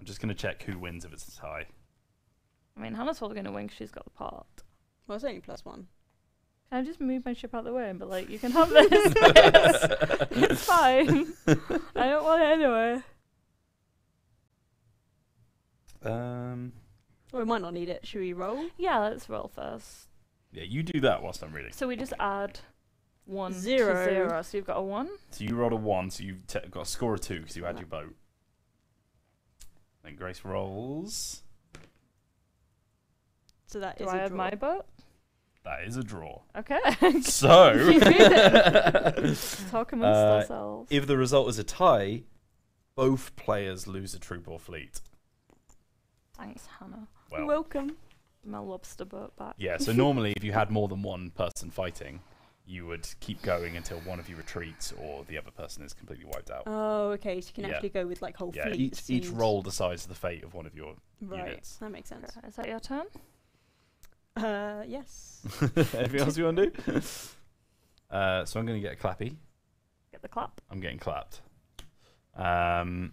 I'm just going to check who wins if it's a tie. I mean, Hannah's probably going to win 'cause she's got the part. Well, it's only plus one. Can I just move my ship out of the way and be like, you can have this? this. <laughs> <laughs> it's fine. <laughs> I don't want it anyway. Um, Well, we might not need it. Should we roll? Yeah, let's roll first. yeah, you do that whilst I'm reading. So we just add one Zero. to zero. So you've got a one. So you rolled a one, so you've te- got a score of two because you had your boat. Then Grace rolls. So that Do is I a add draw. my boat? That is a draw. Okay. <laughs> So, <laughs> Talk amongst Uh, ourselves. if the result is a tie, both players lose a troop or fleet. Thanks, Hannah. Well, welcome. My lobster boat back. yeah. So normally, if you had more than one person fighting, you would keep going until one of you retreats or the other person is completely wiped out. Oh, okay. So you can Yeah. actually go with like whole yeah, each fleets. each and- roll decides the fate of one of your Right. units. That makes sense. Is that your turn? Uh, yes. <laughs> Anything else you want to do? <laughs> Uh, so I'm going to get a clappy. Get the clap. I'm getting clapped. Um,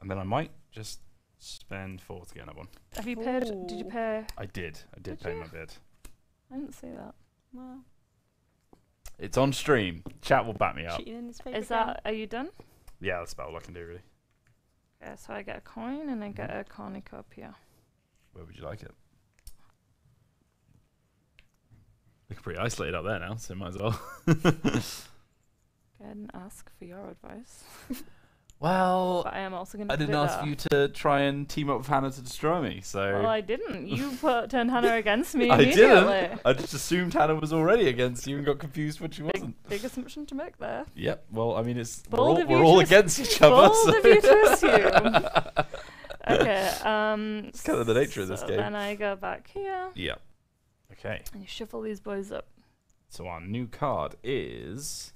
and then I might just spend four to get another one. Have you paid? Did you Ooh. pay? I did. I did Did pay you? my bid. I didn't see that. Well, It's on stream. Chat will back me up. cheating in his favourite Is that? Are you done? Yeah, that's about all I can do really. Yeah. so I get a coin and I get mm-hmm. a cornucopia. Where would you like it? Looking pretty isolated up there now, so might as well. <laughs> Go ahead and ask for your advice. <laughs> Well, But I am also going to. I didn't ask you to try and team up with Hannah to destroy me, so Well, I didn't. You put turned Hannah against me <laughs> I didn't. I just assumed Hannah was already against you and got confused when she Big, wasn't. big assumption to make there. Yep. Well, I mean, it's we're all, we're all against each <laughs> other. Bold so- of you to assume. <laughs> Okay. Um. It's kind of the nature of this game. Then I go back here Yeah. Okay. and you shuffle these boys up. So our new card is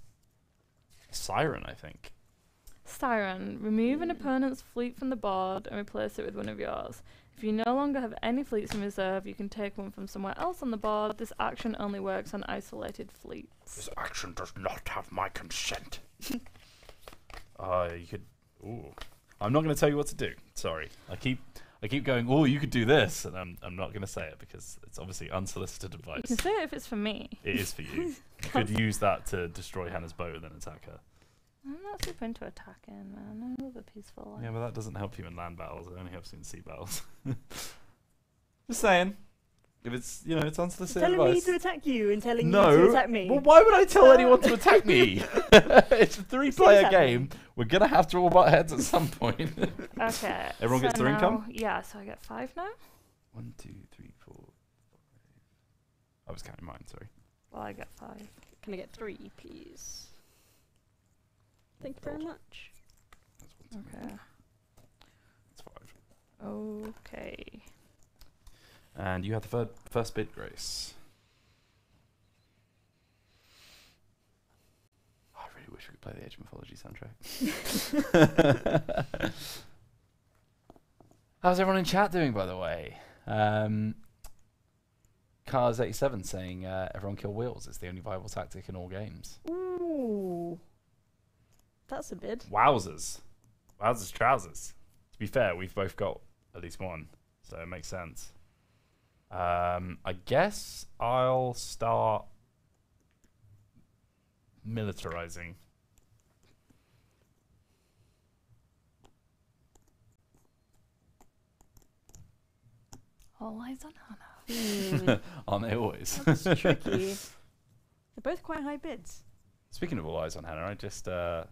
Siren, I think. Siren, remove an opponent's fleet from the board and replace it with one of yours. If you no longer have any fleets in reserve, you can take one from somewhere else on the board. This action only works on isolated fleets. This action does not have my consent. <laughs> uh, you could. Ooh. I'm not going to tell you what to do. Sorry. I keep. I keep going. Oh, you could do this, and I'm. I'm not going to say it because it's obviously unsolicited advice. You advice. can say it if it's for me. It is for you. <laughs> You could use that to destroy Hannah's boat and then attack her. I'm not super into attacking, man. I love a peaceful life. Yeah, but that doesn't help you in land battles. It only helps you in sea battles. <laughs> Just saying. If it's you know it's unsolicited telling me to attack you and telling no. you to attack me. Well, why would I tell Uh, anyone to attack me? <laughs> <laughs> it's a three-player game. We're gonna have to all butt heads at some point. Okay. Everyone so gets their income? Yeah, so I get five now. One, two, three, four. five. I was counting mine. Sorry. Well, I get five. Can I get three, please? Thank you very much. That's one. Okay. That's five. Okay. And you have the third, first bid, Grace. I really wish we could play the Age of Mythology soundtrack. <laughs> How's everyone in chat doing, by the way? Um, Cars87 saying uh, everyone kill wheels. It's the only viable tactic in all games. Ooh. That's a bid. Wowzers. Wowzers trousers. To be fair, we've both got at least one, so it makes sense. Um, I guess I'll start militarizing. All eyes on Hannah. Hmm, <laughs> Aren't they always? that's tricky. <laughs> They're both quite high bids. Speaking of all eyes on Hannah, I just uh,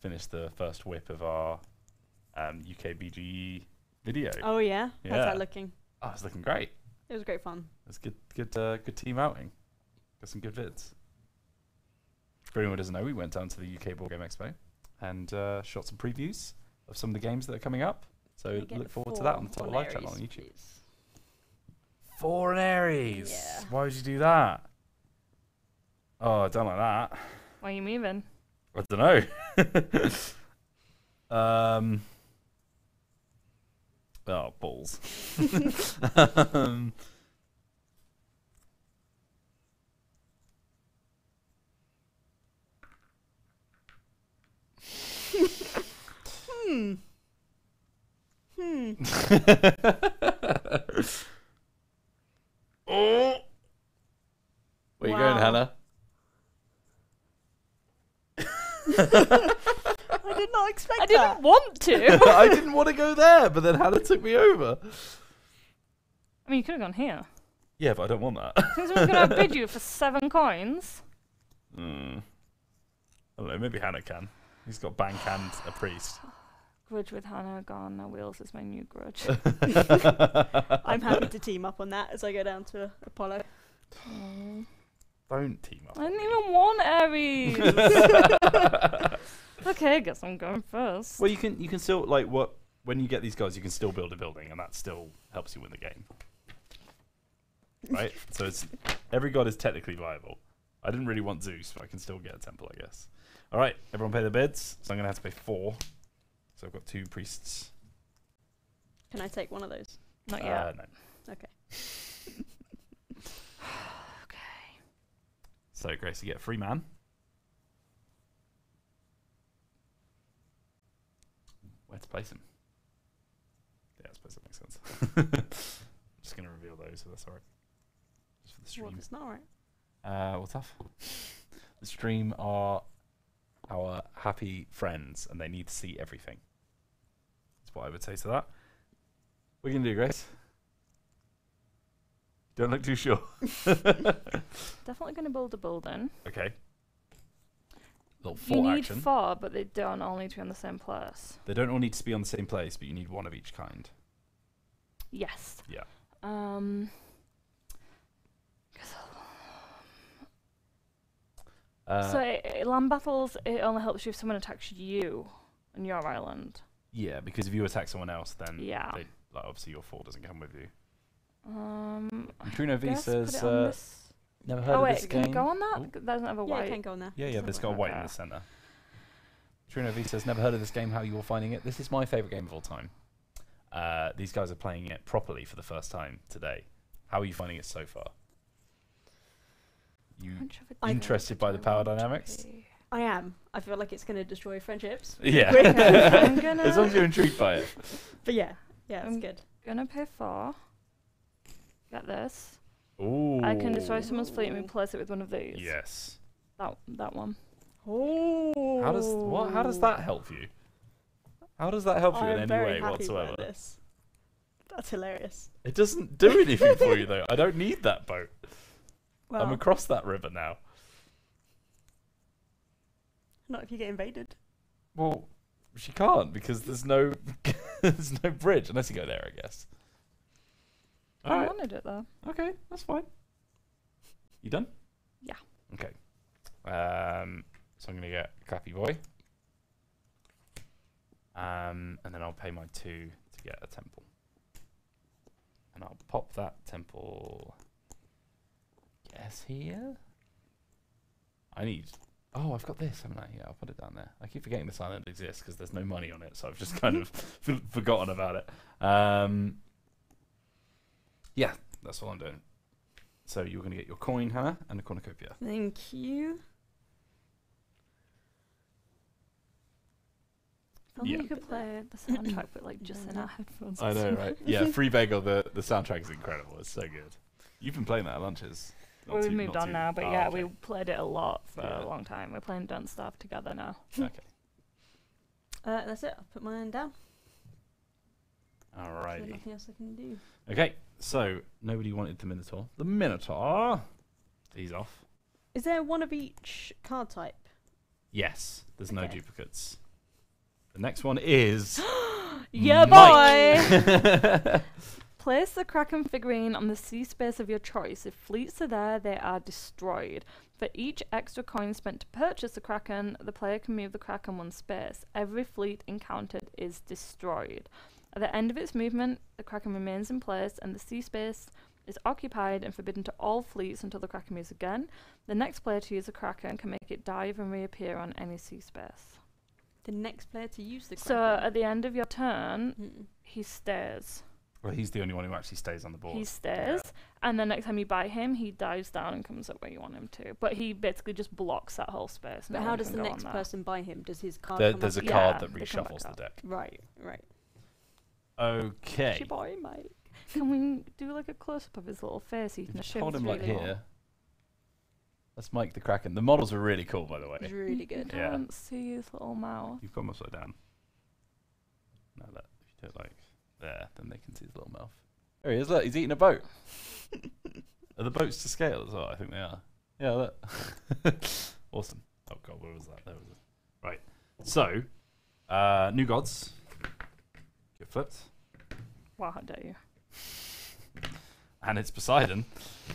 finished the first whip of our um, UK BGE video. Oh, Oh yeah, how's that looking? Oh, it's looking great. It was great fun. It's good, good, uh, good team outing. Got some good vids. For anyone who doesn't know, we went down to the UK Board Game Expo and uh, shot some previews of some of the games that are coming up. So Can I get look forward to that on the top on live channel on Ares, YouTube. please? Four and Ares. Yeah. Why would you do that? Oh, I don't like that. Why are you moving? I don't know. <laughs> um. Oh balls. <laughs> um, Hmm. Hmm. <laughs> oh. Where you going, Hannah? I did not expect I didn't want to. <laughs> I didn't want to go there, but then Hannah took me over. I mean, you could have gone here. Yeah, but I don't want that. Who's going to outbid you for seven coins? Hmm. I don't know. Maybe Hannah can. He's got bank and a priest. <sighs> Grudge with Hannah gone. Now Wheels is my new grudge. <laughs> <laughs> I'm happy to team up on that as I go down to Apollo. Mm. Don't team up. I didn't even want Ares. <laughs> okay, I guess I'm going first. Well, you can you can still like what when you get these guys, you can still build a building, and that still helps you win the game. Right. <laughs> so it's every god is technically viable. I didn't really want Zeus, but I can still get a temple, I guess. All right, everyone pay their bids. So I'm gonna have to pay four. So I've got two priests. Can I take one of those? Not Uh, yet. no. Okay. okay. So Grace, you get a free man. Where to place him? Yeah, I suppose that makes sense. I'm <laughs> just gonna reveal those, so that's alright. Just for the Well, stream. it's not alright. Uh, what's tough? the stream are our happy friends, and they need to see everything. That's what I would say to that. What are you gonna do, Grace? Don't look too sure. <laughs> Definitely going to build a building. Okay. Little you need action. four, but they don't all need to be on the same place. They don't all need to be on the same place, but you need one of each kind. Yes. Yeah. Um. Uh, so i i- land battles, it only helps you if someone attacks you on your island. yeah, because if you attack someone else, then Yeah. they, like, obviously your fort doesn't come with you. Um. Neutrino V guess put says, uh, this- never heard Oh of this wait, can game. it go on that? Oh. That doesn't have a Yeah, white. it can go on there. Yeah, yeah, but it's got Something white like in the center. Trino V says, never heard of this game. How you all finding it? This is my favorite game of all time. Uh, these guys are playing it properly for the first time today. How are you finding it so far? You How much of a interested by the power dynamics? I am. I feel like it's going to destroy friendships. <laughs> Yeah. I'm gonna- <laughs> as long as you're intrigued by it. But yeah, yeah, it's Um, good. Gonna pay four. Get this. Ooh. I can destroy someone's fleet and replace it with one of these. Yes. That that one. Oh. How does what? How does that help you? How does that help you I'm in any very way happy whatsoever? About this. That's hilarious. It doesn't do <laughs> anything for you though. I don't need that boat. Well, I'm across that river now. not if you get invaded. Well, she can't because there's no <laughs> there's no bridge unless you go there, I guess. I Alright. wanted it though. Okay, that's fine. You done? Yeah. Okay. Um, so I'm gonna get Clappy Boy. Um, and then I'll pay my two to get a temple. And I'll pop that temple. Guess here. I need. Oh, I've got this, haven't I? Yeah, I'll put it down there. I keep forgetting this island exists because there's no money on it, so I've just kind of f- <laughs> forgotten about it. Um, yeah, that's all I'm doing. So you're going to get your coin, Hannah, and a cornucopia. Thank you. If only Yeah. you could play the soundtrack, but like just in our headphones. I know, right? Yeah, <laughs> Free Bagel, the, the soundtrack is incredible. It's so good. You've been playing that at lunches. Not Well, we've too- moved on too- now, but oh, yeah, okay. we played it a lot for Yeah. a long time. We're playing Don't Starve together now. <laughs> Okay. Uh, that's it. I'll put mine down. There's Alrighty. nothing else I can do. Okay, So nobody wanted the Minotaur. The Minotaur. He's off. Is there one of each card type? Yes. There's no duplicates. The next one is. <gasps> Yeah, boy! <laughs> Place the Kraken figurine on the sea space of your choice. If fleets are there, they are destroyed. For each extra coin spent to purchase the Kraken, the player can move the Kraken one space. Every fleet encountered is destroyed. At the end of its movement, the Kraken remains in place and the sea space is occupied and forbidden to all fleets until the Kraken moves again. The next player to use the Kraken can make it dive and reappear on any sea space. The next player to use the So at the end of your turn, Mm. he stares. well, he's the only one who actually stays on the board. He stares, and then next time you buy him, he dives down and comes up where you want him to. But he basically just blocks that whole space. But no how does the next person buy him? Does his card There, come there's a up? Yeah, card that they come back reshuffles the deck. Right, right. Okay. She boy, Mike. Can we do like a close up of his little face? He can Just show hold us him like really well. here. That's Mike the Kraken. The models are really cool, by the way. It's really good. Yeah. can't see his little mouth. You've got him upside down. No, look. If you do it like there, then they can see his little mouth. There he is. Look, he's eating a boat. <laughs> are the boats to scale as well? I think they are. Yeah, look. <laughs> awesome. Oh god, where was that? There was it. Right. So, uh, new gods. Get flipped. Wow, how dare you? and it's Poseidon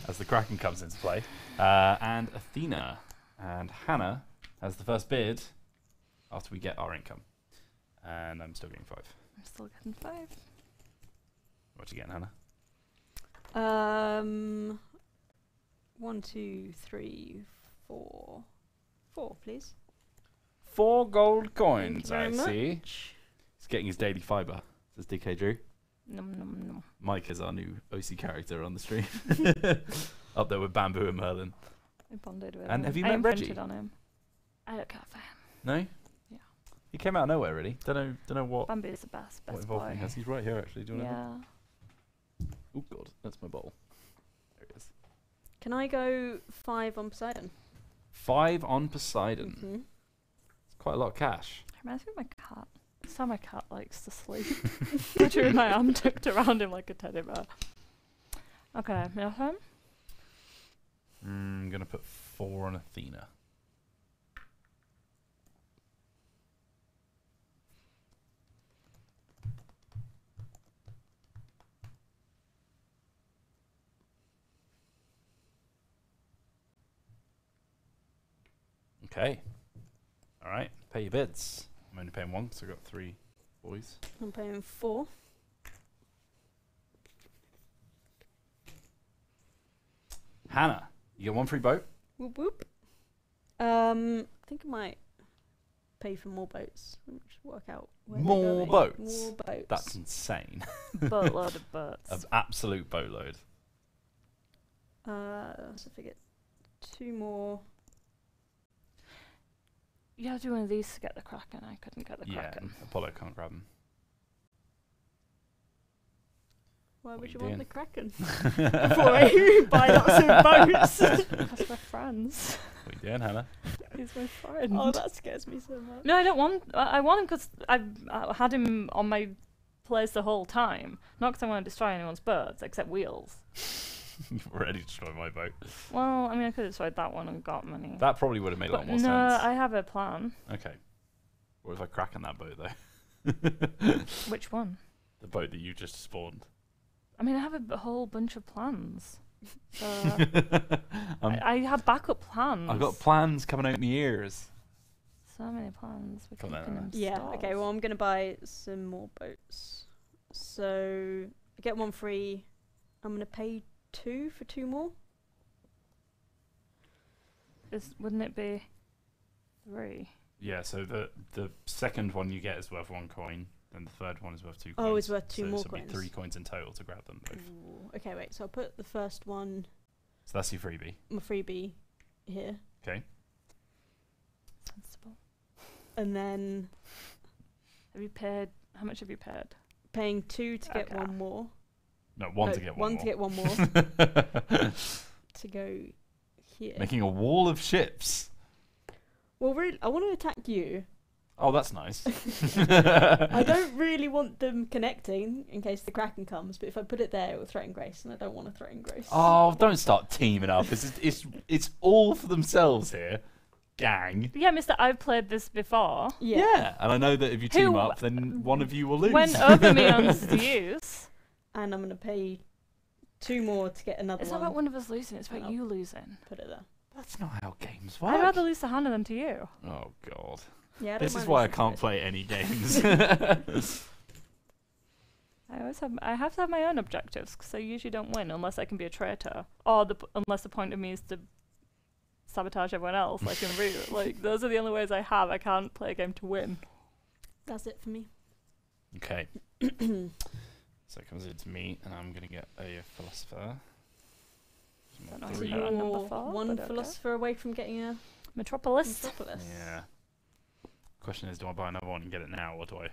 as the Kraken comes into play, uh, and Athena and Hannah has the first bid after we get our income, and I'm still getting five. I'm still getting five. What you getting, Hannah? Um, one, two, three, four, four, please. Four gold coins. I very see. He's getting his daily fiber. Says DK Drew. Num num num. Mike is our new OC character on the stream, <laughs> up there with Bamboo and Merlin. I bonded with And him. have you I met Reggie? imprinted on him. I don't care for him. No. Yeah. He came out of nowhere, really. Don't know. Don't know what. Bambi is the best, what best involvement boy. he has. He's right here, actually. Do you want to? Yeah. Oh God, that's my bowl. There it is. Can I go five on Poseidon? Five on Poseidon. Mhm. It's quite a lot of cash. Reminds me of my cat. That's how my cat likes to sleep. Literally, my arm tucked around him like a teddy bear. Okay, your turn. Mm, I'm gonna put four on Athena. Okay. All right. Pay your bids. I'm only paying one because I've got three boys. I'm paying four. Hannah, you get one free boat. Whoop whoop. Um, I think I might pay for more boats. Let me just work out where More going. boats? More boats. That's insane. <laughs> Boatload of boats. An absolute boatload. Uh, so if I get two more. You have to do one of these to get the Kraken. I couldn't get the Yeah, Kraken. Apollo can't grab them. Why would you you want doing? the Kraken? <laughs> Before I <laughs> buy lots of <laughs> boats. Because we're friends. What are you doing, Hannah? He's my friend. oh, that scares me so much. No, I don't want. I I want him because I've I had him on my place the whole time. Not because I want to destroy anyone's boats, except wheels. <laughs> You've already destroyed my boat. Well, I mean, I could have destroyed that one and got money. That probably would have made a lot but more no, sense. I have a plan. Okay. What if I crack on that boat though? <laughs> Which one? the boat that you just spawned. I mean, I have a b- whole bunch of plans. So <laughs> um, I, I have backup plans. I've got plans coming out my ears. so many plans. We're Come on, keeping them Yeah, okay, stalled. well, I'm going to buy some more boats. So, I get one free. I'm going to pay two for two more. Is, wouldn't it be three? Yeah, so the the second one you get is worth one coin, then the third one is worth two oh, coins. Oh, it's worth two so, more so it'd be three coins in total to grab them both. Ooh, okay, wait, so I'll put the first one, So that's your freebie. my freebie, here. Okay. Sensible. And then Have you paired. How much have you paired? paying two to get one more. No, one No, to get one one. to get one more more. <laughs> to go here. Making a wall of ships. Well, really, I want to attack you, Oh, that's nice. <laughs> I don't really want them connecting in case the Kraken comes, but if I put it there, it will threaten Grace, and I don't want to threaten Grace. Oh, don't start teaming up. It's it's it's all for themselves here, gang. Yeah, Mister, I've played this before. yeah. and I know that if you team Who- up, then one of you will lose. When Overmeon's <laughs> use. And I'm going to pay two more to get another It's not one. about one of us losing, it's about Oh. you losing. Put it there. That's not how games work. I'd rather lose to Hannah than to you. Oh god. Yeah, I don't This is mind why I losing to can't Grace. play any <laughs> games. <laughs> I always have I have to have my own objectives because I usually don't win unless I can be a traitor, or the p- unless the point of me is to sabotage everyone else, like in Root. <laughs> like those are the only ways I have. I can't play a game to win. That's it for me. okay. <clears throat> So it comes into me, and I'm gonna get a philosopher. So Don't my know if three. you number four, one but okay. philosopher away from getting a Metropolis. metropolis. Yeah. Question is, do I buy another one and get it now, or do I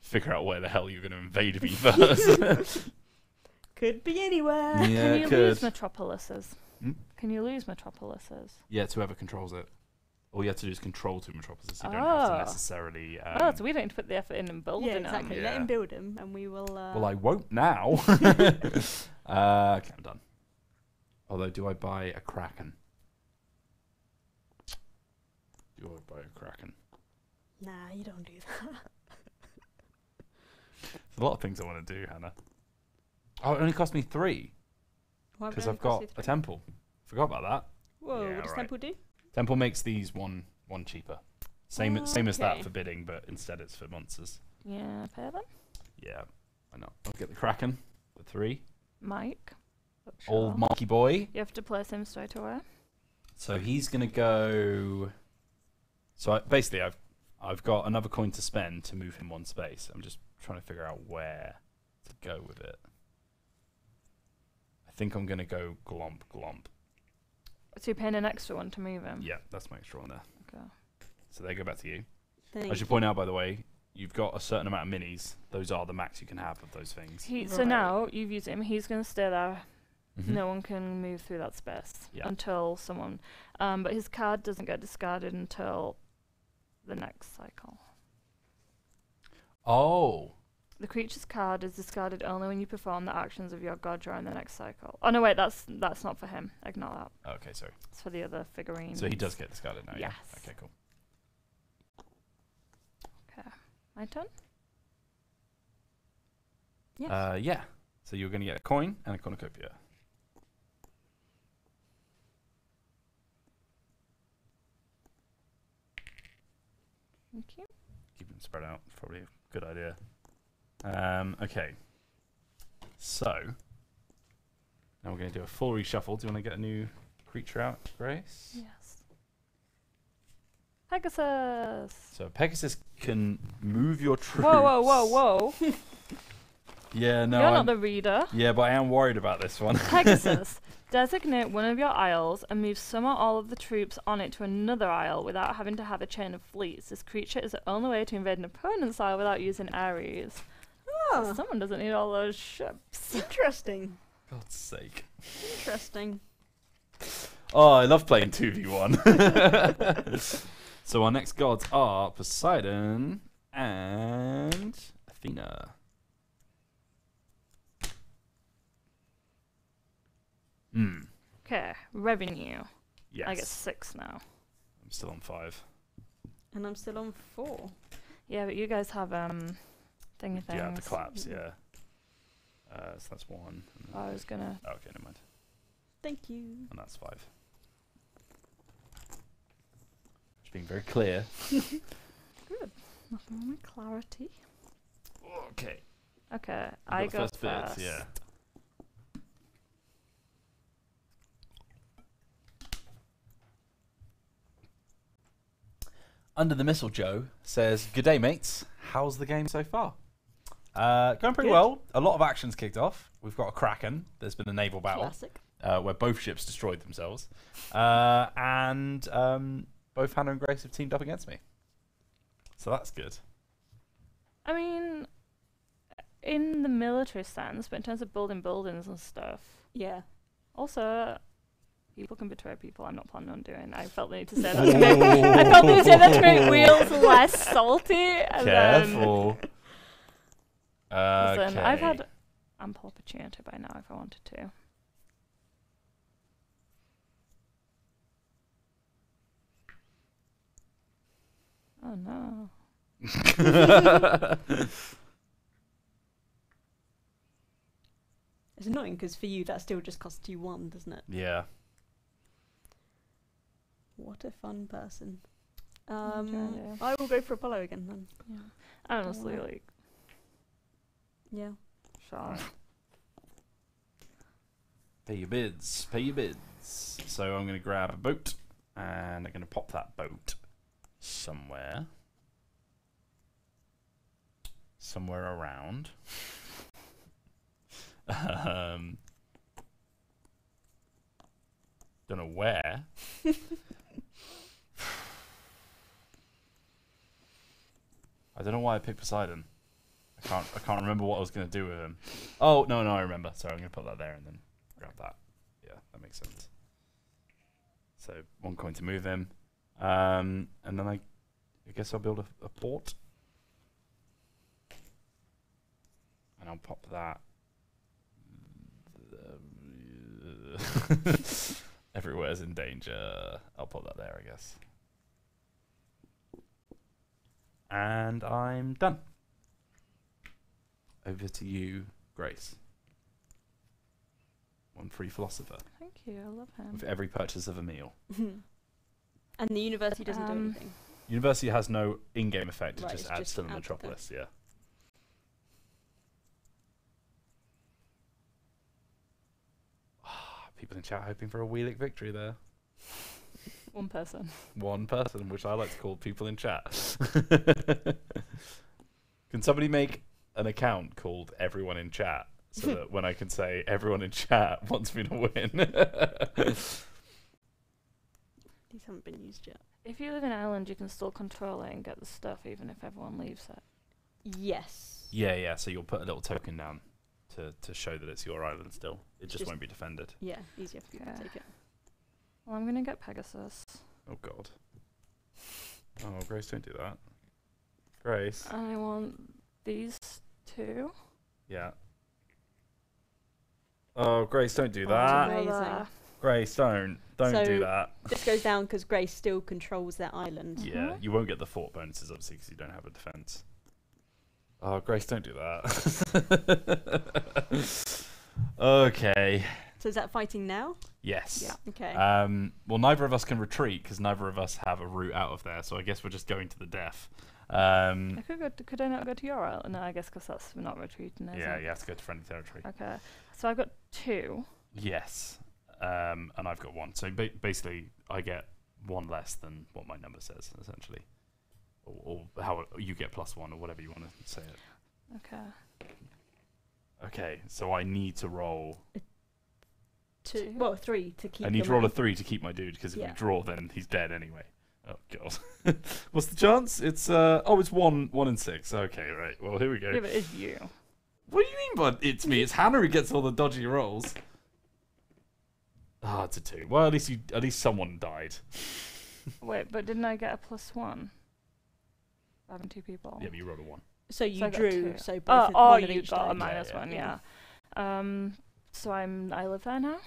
figure out where the hell you're gonna invade me <laughs> first? <laughs> Could be anywhere. Yeah, Can you it lose metropolises? Hmm? Can you lose metropolises? Yeah, it's whoever controls it. All you have to do is control two metropolises. You don't have to Ah. necessarily. Um, oh, so we don't need to put the effort in and build yeah, it exactly. Let Yeah. him build him, and we will. Uh, Well, I won't now. <laughs> <laughs> uh, okay, I'm done. Although, do I buy a kraken? Do I buy a kraken? Nah, you don't do that. There's a lot of things I want to do, Hannah. Oh, it only cost me three Why would because it I've only cost got you a three? temple. Forgot about that. Whoa, Yeah, what does right. Temple do? Temple makes these one one cheaper. Same Oh, same as that for bidding, but instead it's for monsters. Yeah, pay them. Yeah, why not? I'll get the kraken for three. Mike. But Old sure. monkey boy. You have to place him straight away. So he's gonna go. So I, basically, I've I've got another coin to spend to move him one space. I'm just trying to figure out where to go with it. I think I'm gonna go glomp glomp. So you're paying an extra one to move him. Yeah, that's my extra one there. Okay. So they go back to you. Thank I Thank should point out, by the way, you've got a certain amount of minis. Those are the max you can have of those things. He, So Right. now you've used him. He's going to stay there. Mhm. No one can move through that space Yeah. until someone. Um, but his card doesn't get discarded until the next cycle. Oh. The creature's card is discarded only when you perform the actions of your god during the next cycle. Oh no, wait, that's that's not for him. Ignore that. Okay, sorry. It's for the other figurine. So he does get discarded now. Yes. Yeah. Okay, cool. Okay, My turn. Yes. Uh, yeah. So you're going to get a coin and a cornucopia. Thank you. Keep them spread out. is Probably a good idea. Um, okay. So now we're going to do a full reshuffle. Do you want to get a new creature out, Grace? Yes. Pegasus. So Pegasus can move your troops. Whoa, whoa, whoa, whoa! <laughs> Yeah, no. You're I'm- not the reader. Yeah, but I am worried about this one. <laughs> Pegasus. Designate one of your isles and move some or all of the troops on it to another isle without having to have a chain of fleets. This creature is the only way to invade an opponent's isle without using Ares. Oh, Someone doesn't need all those ships. <laughs> interesting. God's sake. Interesting. Oh, I love playing 2v1. <laughs> so our next gods are Poseidon and Athena. Hmm. Okay, revenue. Yes. I get six now. I'm still on five. And I'm still on four. Yeah, but you guys have um thingy things. Yeah, the claps, yeah. Uh, so that's one. and I was gonna. oh, okay, never mind. Thank you. And that's five. Just being very clear. <laughs> Good. Nothing wrong with clarity. Okay. Okay, You've I got go first first. bit, yeah. Under the Mistletoe says, Good day, mates. How's the game so far? Uh, going pretty Good. well. A lot of actions kicked off. We've got a Kraken. There's been a naval battle Classic. uh, where both ships destroyed themselves. Uh, and um, both Hannah and Grace have teamed up against me. So that's good. I mean, in the military sense, but in terms of building buildings and stuff, Yeah. also, People can betray people. I'm not planning on doing. I felt the need to say that to <laughs> make. <laughs> I felt the need to say that to make wheels less salty. And Careful. Then, Okay. listen, I've had ample opportunity by now if I wanted to. Oh no. <laughs> It's annoying because for you that still just costs you one, doesn't it? yeah. What a fun person. Um, yeah. I will go for Apollo again then. Yeah. Honestly, like, Yeah. Sean. <laughs> Pay your bids. Pay your bids. So I'm going to grab a boat and I'm going to pop that boat somewhere. Somewhere around. <laughs> um, don't know where. <laughs> I don't know why I picked Poseidon. I can't. I can't remember what I was going to do with him. Oh no, no, I remember. Sorry, I'm going to put that there and then grab that. Yeah, that makes sense. So one coin to move him, um, and then I, I guess I'll build a, a port, and I'll pop that. <laughs> Everywhere's in danger. I'll pop that there, I guess. And I'm done. Over to you, Grace. One free philosopher Thank you. I love him. with every purchase of a meal. <laughs> and the university doesn't do Um, anything. University has no in-game effect; it Right, just it's adds just to the adds to the- metropolis. Yeah. <sighs> People in chat hoping for a Wheelik victory there. <laughs> One person. One person, which I like to call people in chat. <laughs> can somebody make an account called Everyone in Chat so <laughs> that when I can say everyone in chat <laughs> wants me to win? <laughs> These haven't been used yet. If you live in Ireland, you can still control it and get the stuff, even if everyone leaves it. Yes. yeah, yeah. So you'll put a little token down to, to show that it's your island still. It just, Just- won't be defended. Yeah, easier for people Yeah. to take it. Well, I'm gonna get Pegasus. Oh god. Oh, Grace, don't do that. Grace. I want these two. Yeah. Oh, Grace, don't do Oh, that. amazing. Grace, don't. Don't do So- that. This goes down because Grace still controls their island. Yeah, Mhm. you won't get the fort bonuses, obviously, because you don't have a defense. Oh, Grace, don't do that. <laughs> okay. So is that fighting now? Yes. Yeah. Okay. Um, well, neither of us can retreat because neither of us have a route out of there. So I guess we're just going to the death. Um, I could go. To, could I not go to your island? No, I guess because that's not retreating. Is yeah, it? you have to go to friendly territory. Okay. So I've got two. Yes. Um, and I've got one. So ba- basically, I get one less than what my number says, essentially. Or, or how you get plus one, or whatever you want to say it. Okay. Okay, so I need to roll. two. two. Well, three to keep. I need to roll a three to keep my dude, because if Yeah. we draw, then he's dead anyway. Oh god. <laughs> What's the chance? It's uh oh, it's one, one in six. Okay, right. Well, here we go. Yeah, but it's you. What do you mean by it's me? It's Hannah who gets all the dodgy rolls. Ah, it's a two. Well, at least you, at least someone died. <laughs> Wait, but didn't I get a plus one? Having two people. Yeah, but you rolled a one. So you So drew. So both. Oh, of- oh, one you each got a minus yeah. one, yeah. Um, so I'm I live there now.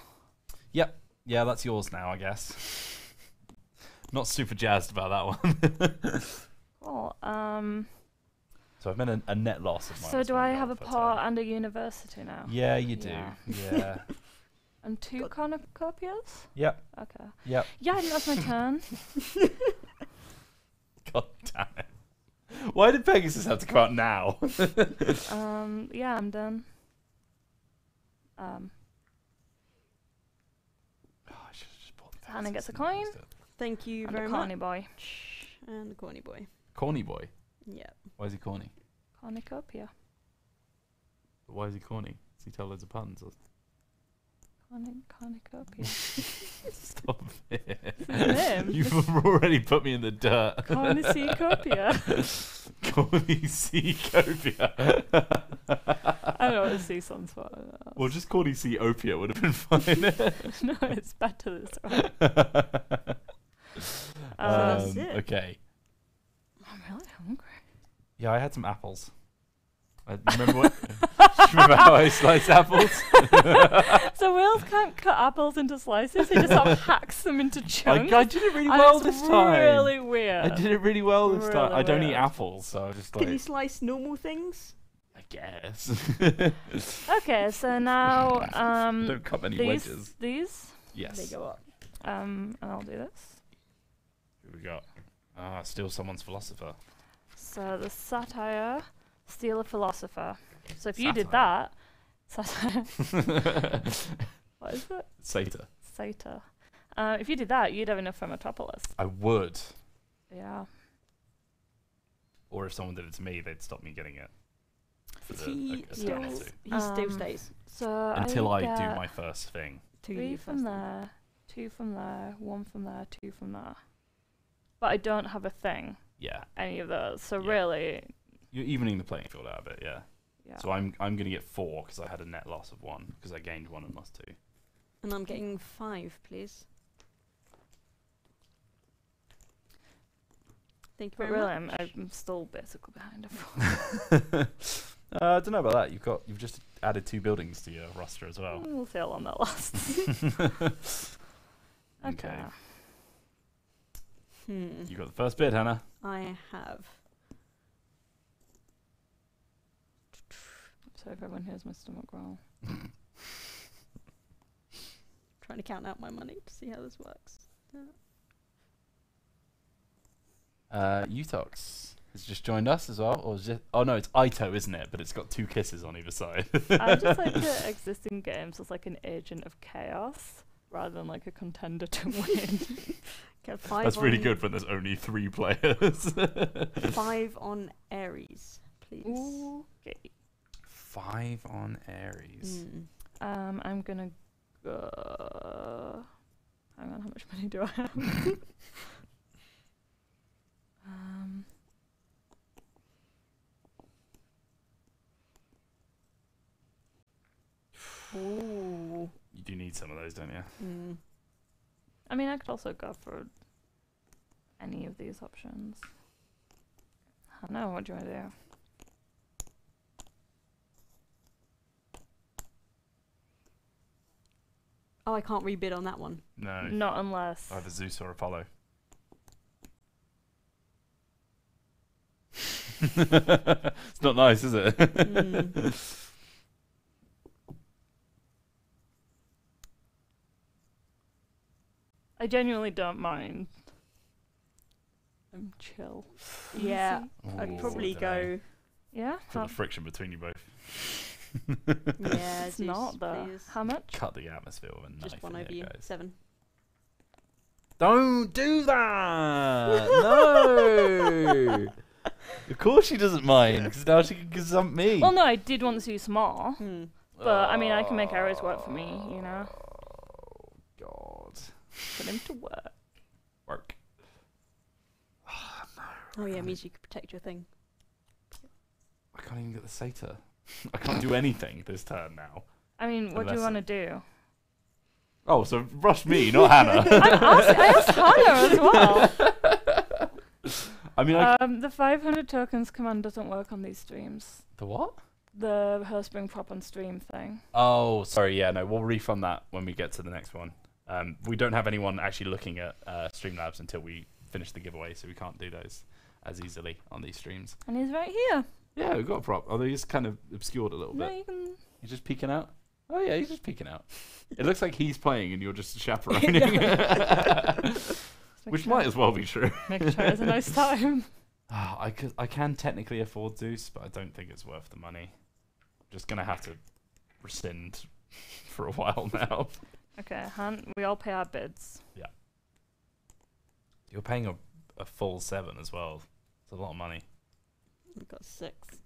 Yep. Yeah, that's yours now, I guess. Not super jazzed about that one. <laughs> Cool. Um, so I've made a, a net loss of so do I have a part and a university now? Yeah, you do. Yeah. Yeah. <laughs> And two Got- cornucopias? yep. Okay. Yep. Yeah, I think that's my <laughs> turn. God damn it. Why did Pegasus have to come out now? um, yeah, I'm done. Um, Oh, I should have just bought the Hannah gets a coin. used it. Thank you and a very corny much. boy. And the corny boy. Corny boy. Yeah. Why is he corny? Cornucopia. But why is he corny? Does he tell loads of puns? Or... Cornu- cornucopia. <laughs> Stop it. his. <laughs> You've already put me in the dirt. Cornucopia. Corny Seacopia. <laughs> I know what sea sun's for. Well, just calling sea opiate would have been fine. no, it's better this way. That's Um, it. okay. I'm really hungry. Yeah, I had some apples. I remember what? <laughs> remember how I sliced apples? <laughs> So Wheels can't cut apples into slices. He just sort of <laughs> hacks them into chunks. I did it really and well this time. Really weird. I did it really well this time. Really I don't eat apples, so I just like Can you slice normal things? I guess. Okay, so now um, don't cut any these wedges. these Yes. They go up. um, and I'll do this. Who we got? Ah, steal someone's philosopher. So the satire, steal a philosopher. So if you did that, satire. <laughs> what is it? Satyr. Satyr. Uh, if you did that, you'd have enough for Metropolis. I would. Yeah. Or if someone did it to me, they'd stop me getting it. For the, he a- a still? Yes. two. He still Um, stays. So Until I, get do my first thing. Two three from there, two from there, one from there, two from there. But I don't have a thing, Yeah. any of those. So Yeah. really, You're evening the playing field out a bit, yeah. yeah. So I'm I'm gonna get four because I had a net loss of one because I gained one and lost two. And I'm getting five, please. Thank you but very really, much. I'm, I'm still basically behind everyone. <laughs> uh, I don't know about that. You've got you've just added two buildings to your roster as well. We'll see how long that lasts. <laughs> <laughs> okay. okay. Hmm. You got the first bid, Hannah. I have. So if everyone hears my stomach growl. <laughs> Trying to count out my money to see how this works. Uh, Utox has just joined us as well, or is it? Oh no, it's Ito, isn't it? But it's got two kisses on either side. I just like <laughs> to exist in games as like an agent of chaos rather than like a contender to win. <laughs> Okay, five That's really on- good when there's only three players. <laughs> Five on Ares, please. okay. Five on Ares. Mm. Um, I'm gonna go. Hang on, how much money do I have? <laughs> um. <sighs> Ooh. You do need some of those, don't you? Mm. I mean, I could also go for any of these options. I don't know. What do you want to do? Oh, I can't rebid on that one. No. Not unless. Either Zeus or Apollo. <laughs> it's not nice, is it? Mm. <laughs> I genuinely don't mind. I'm chill. Yeah, Easy. I'd probably dunno. go. Yeah. Feel the friction between you both. <laughs> Yeah, <laughs> it's Zeus, not though. please. How much? Cut the atmosphere with a knife. Just one over you. guys. Seven. Don't do that! no! <laughs> of course she doesn't mind, because now she can gazump me. Well, no, I did want to see more, Hmm. but I mean, I can make Ares work for me. You know, Oh, God. Put him to work. Work. <sighs> Oh yeah, it means you can protect your thing. I can't even get the satyr. <laughs> I can't do anything this turn now. I mean, what do you Unless want to do? Oh, so rush me, not <laughs> Hannah. I'm ask- I asked Hannah as <laughs> well. I mean, I, Um, the 500 tokens command doesn't work on these streams. the what? The host bring prop on stream thing. Oh, sorry. Yeah, no, we'll refund that when we get to the next one. Um, we don't have anyone actually looking at uh, Streamlabs until we finish the giveaway, so we can't do those as easily on these streams. And he's right here. Yeah, we've got a prop. Although he's kind of obscured a little No, bit. you can. He's just peeking out. Oh yeah, he's just peeking out. <laughs> It looks like he's playing and you're just <laughs> chaperoning, <laughs> which sure- might as well be true. Make sure it's a nice time. Ah, I could, I can technically afford Zeus, but I don't think it's worth the money. I'm Just gonna have to rescind for a while now. Okay, Han, we all pay our bids. Yeah. You're paying a, a full seven as well. It's a lot of money. I've got six.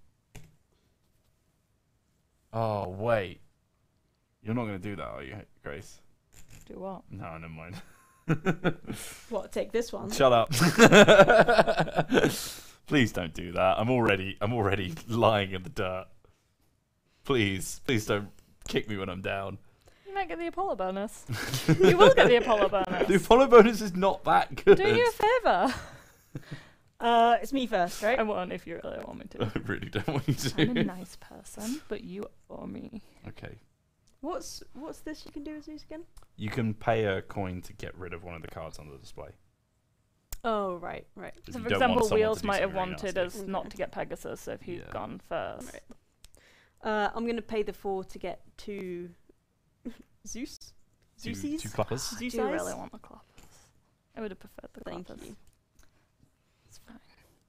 Oh wait, you're not gonna do that, are you, Grace? Do what? No, never mind. <laughs> What? Take this one. Shut up. <laughs> Please don't do that. I'm already, I'm already <laughs> lying in the dirt. Please, please don't kick me when I'm down. You might get the Apollo bonus. <laughs> you will get the Apollo bonus. The Apollo bonus is not that good. Do you a favour. Uh, it's me first, right? I won't if you really want me to. <laughs> I really don't want you to. I'm a nice person, but you owe me. okay. What's what's this you can do with Zeus again? You can pay a coin to get rid of one of the cards on the display. Oh right, right. 'Cause So, you for don't want example, someone to Wheels do might have something really wanted nasty. us not to get Pegasus, so if he'd Yeah. gone first. Right. Uh, I'm gonna pay the four to get two Zeus. Two, Zeusies? two clappers. I Zeus do really want the clappers. I would have preferred the Thank clappers. you. It's fine.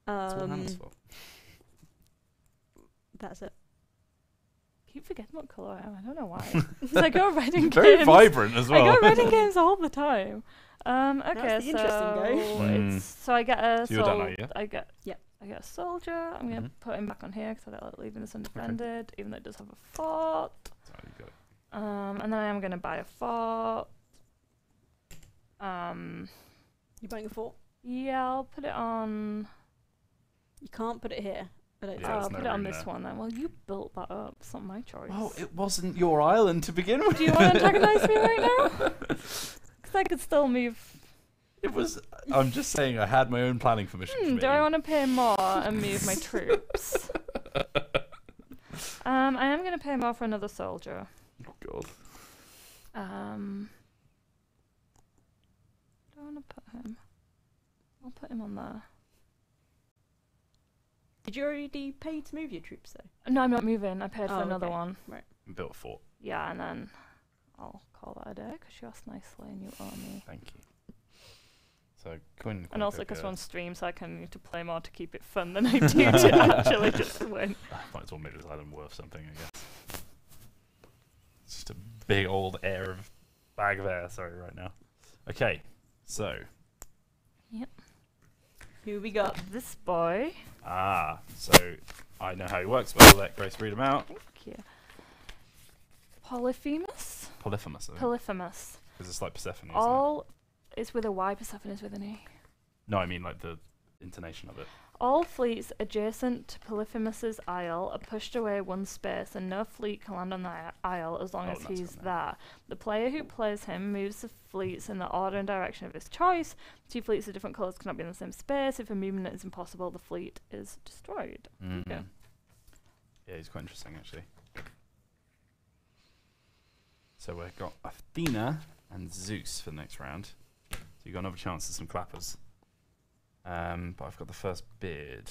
That's what Hannah's Um, for. <laughs> that's it. keep forgetting what colour I am. I don't know why. 'Cause <laughs> <laughs> I go red in Very games. vibrant as well. I go red in games all the time. Um, okay, That's the so interesting go. Mm. it's so I get a So you're done, sol- are you? I get Yep. I get a soldier. I'm gonna Mhm. put him back on here because I don't like leaving this undefended, even though it does have a fort. Sorry, you got it. Um, and then I am gonna buy a fort. Um, You buying a fort? yeah, I'll put it on. You can't put it here. I don't Yeah, oh, there's I'll no put it on this there. one then. Well, you built that up. It's not my choice. Oh, it wasn't your island to begin with. Do you want to antagonize me right now? <laughs> Because I could still move. It was. I'm just saying. I had my own planning permission. Hmm, do I want to pay more and move my troops? <laughs> Um, I am going to pay more for another soldier. Oh God. Um, do I want to put him? I'll put him on there. Did you already pay to move your troops though? No, I'm not moving. I paid for Oh, another okay. one. Built a fort. Yeah, and then I'll call that a day because you asked nicely and you owe me. Thank you. So Quinn. And also because Quinnipiac, we're on stream, so I can need to play more to keep it fun than I do to <laughs> actually just win. <laughs> Might as well make this island worth something, I guess. It's just a big old air of bag of air. Sorry, right now. Okay, so Yep. Who we got? This boy. ah, so I know how he works, but I'll let Grace read him out. Thank you. Polyphemus? Polyphemus, I think, Polyphemus. because it's like Persephone. Isn't it? All is with a Y, Persephone is with an E. No, I mean like the intonation of it. All fleets adjacent to Polyphemus's isle are pushed away one space, and no fleet can land on the isle as long Oh, as he's there. The player who plays him moves the fleets in the order and direction of his choice. Two fleets of different colours cannot be in the same space. If a movement is impossible, the fleet is destroyed. Mhm. Yeah. Yeah, he's quite interesting actually. So we've got Athena and Zeus for the next round. So you've got another chance at some clappers. Um, but I've got the first bid.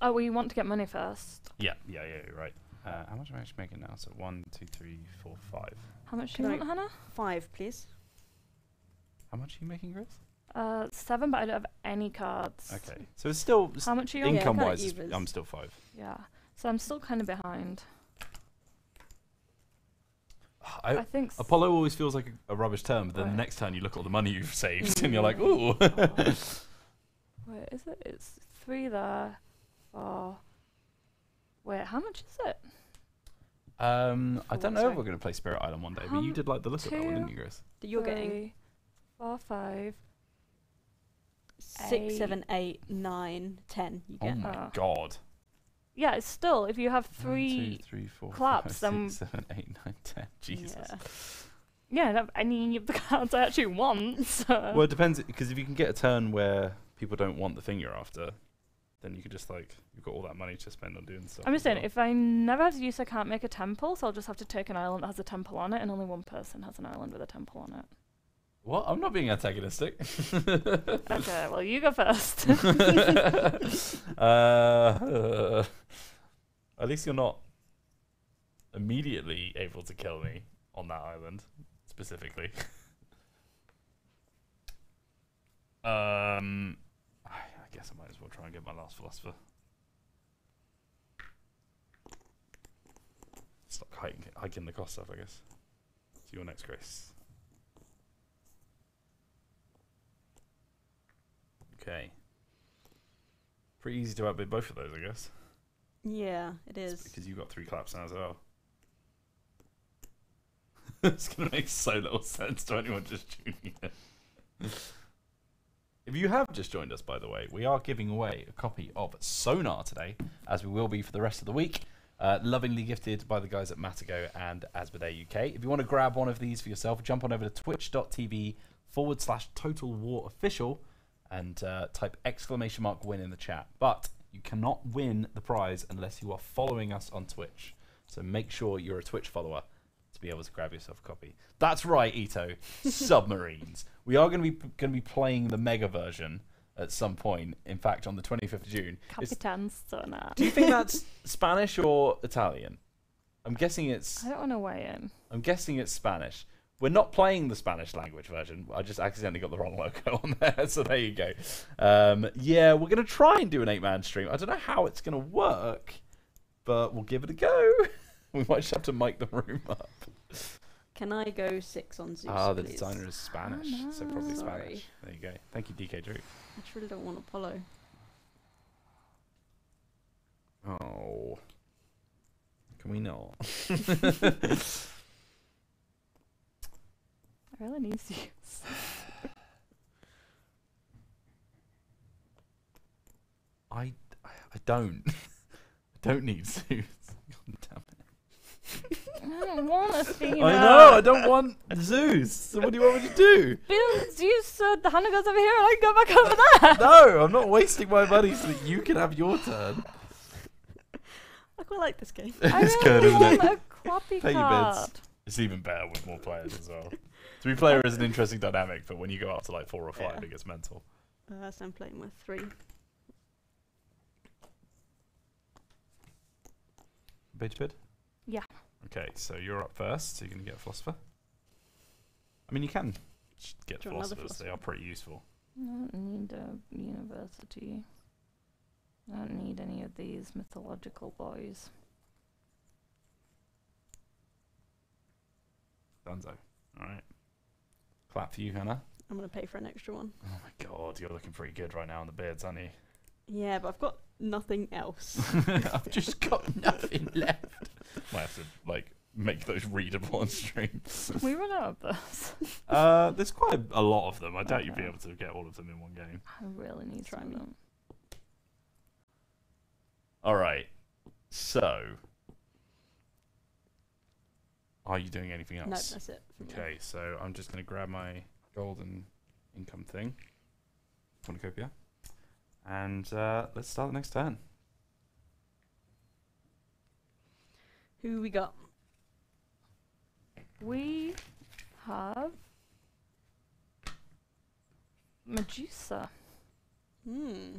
Oh, well, you want to get money first. Yeah, yeah, yeah, you're right. Uh, how much am I actually making now? So one, two, three, four, five. How much do you I- want, Hannah? Five, please. How much are you making, Grace? Uh, seven, but I don't have any cards. Okay, so it's still s- How much are you on? Income-wise. evens. I'm still five. Yeah. So I'm still kind of behind. I, I think. s- Apollo always feels like a, a rubbish term, but then the next time you look at all the money you've saved, and you're like, <laughs> ooh. Oh. <laughs> Wait, is it? It's three there. Four. Wait, how much is it? Um, I don't what, know if we're going to play Spirit Island one day, but you did like the look of that one, didn't you, Grace? That you're getting Three, four, five. six, eight. seven, eight, nine, ten. You Oh get. my Oh. god. Yeah, it's still if you have One, two, three. three, four, claps, five, then- six, seven, eight, nine, ten. Jesus. Yeah. Yeah, I don't any of the cards I actually want. So. Well, it depends because if you can get a turn where people don't want the thing you're after, then you could just like you've got all that money to spend on doing stuff. I'm just saying, well. if I never have to use, I can't make a temple, so I'll just have to take an island that has a temple on it, and only one person has an island with a temple on it. What? I'm not being antagonistic. <laughs> Okay, well, you go first. <laughs> uh, <laughs> at least you're not immediately able to kill me on that island, specifically. um, I guess I might as well try and get my last philosopher. Stop hiking, hiking the cost stuff, I guess. To your next grace. Okay. Pretty easy to outbid both of those, I guess. Yeah, it It's because you've got three claps now as well. <laughs> it's gonna make so little sense to anyone just tuning in. If you have just joined us, by the way, we are giving away a copy of Sonar today, as we will be for the rest of the week. Uh, lovingly gifted by the guys at Matagot and Asmodee UK. If you want to grab one of these for yourself, jump on over to twitch.tv forward slash total war official and uh, type exclamation mark win in the chat. But you cannot win the prize unless you are following us on Twitch. So make sure you're a Twitch follower to be able to grab yourself a copy. That's right, Ito. <laughs> Submarines. We are going to be going to be playing the mega version at some point. In fact, on the 25th of June. It's- Capitan Sonar. do you think that's <laughs> Spanish or Italian? I'm guessing it's. I don't want to weigh in. I'm guessing it's Spanish. We're not playing the Spanish language version. I just accidentally got the wrong logo on there, <laughs> so there you go. Um, yeah, we're gonna try and do an eight-man stream. I don't know how it's gonna work, but we'll give it a go. <laughs> we might just have to mic the room up. Can I go six on Zeus? Ah, the please? designer is Spanish, so probably no. Spanish. There you go. Thank you, DK Drew. I truly don't want Apollo. Oh, can we not? <laughs> I really need Zeus. I, I don't. <laughs> I don't need Zeus. God damn it. I don't want Athena. <laughs> I know. I don't want Zeus. So what do you want me to do? Build Zeus so the Hannah goes over here and I can go back over there. <laughs> No, I'm not wasting my money so that you can have your turn. I quite like this game. I it's really good, isn't want it? a crappy Pay your bids. It's even better with more players as well. Three player is an interesting dynamic, but when you go up to like four or five, Yeah. it gets mental. Uh, so I'm playing with three. Page bid? Yeah. Okay, so you're up first, so you're going to get a philosopher. I mean, you can get Do you want philosophers, they are pretty useful. I don't need a university. I don't need any of these mythological boys. Dunzo. Alright. Clap for you, Hannah. I'm gonna pay for an extra one. Oh my god, you're looking pretty good right now on the beards, aren't you? Yeah, but I've got nothing else. <laughs> I've just got <laughs> nothing left. Might have to, like, make those readable on stream. we run out of those. <laughs> Uh, there's quite a, a lot of them. I doubt you'd be able to get all of them in one game. I really need to Try some me. of them. All right. So, are you doing anything else? no, that's it. for me. okay, so I'm just going to grab my golden income thing, cornucopia, and uh, let's start the next turn. Who we got? We have Medusa. Hmm.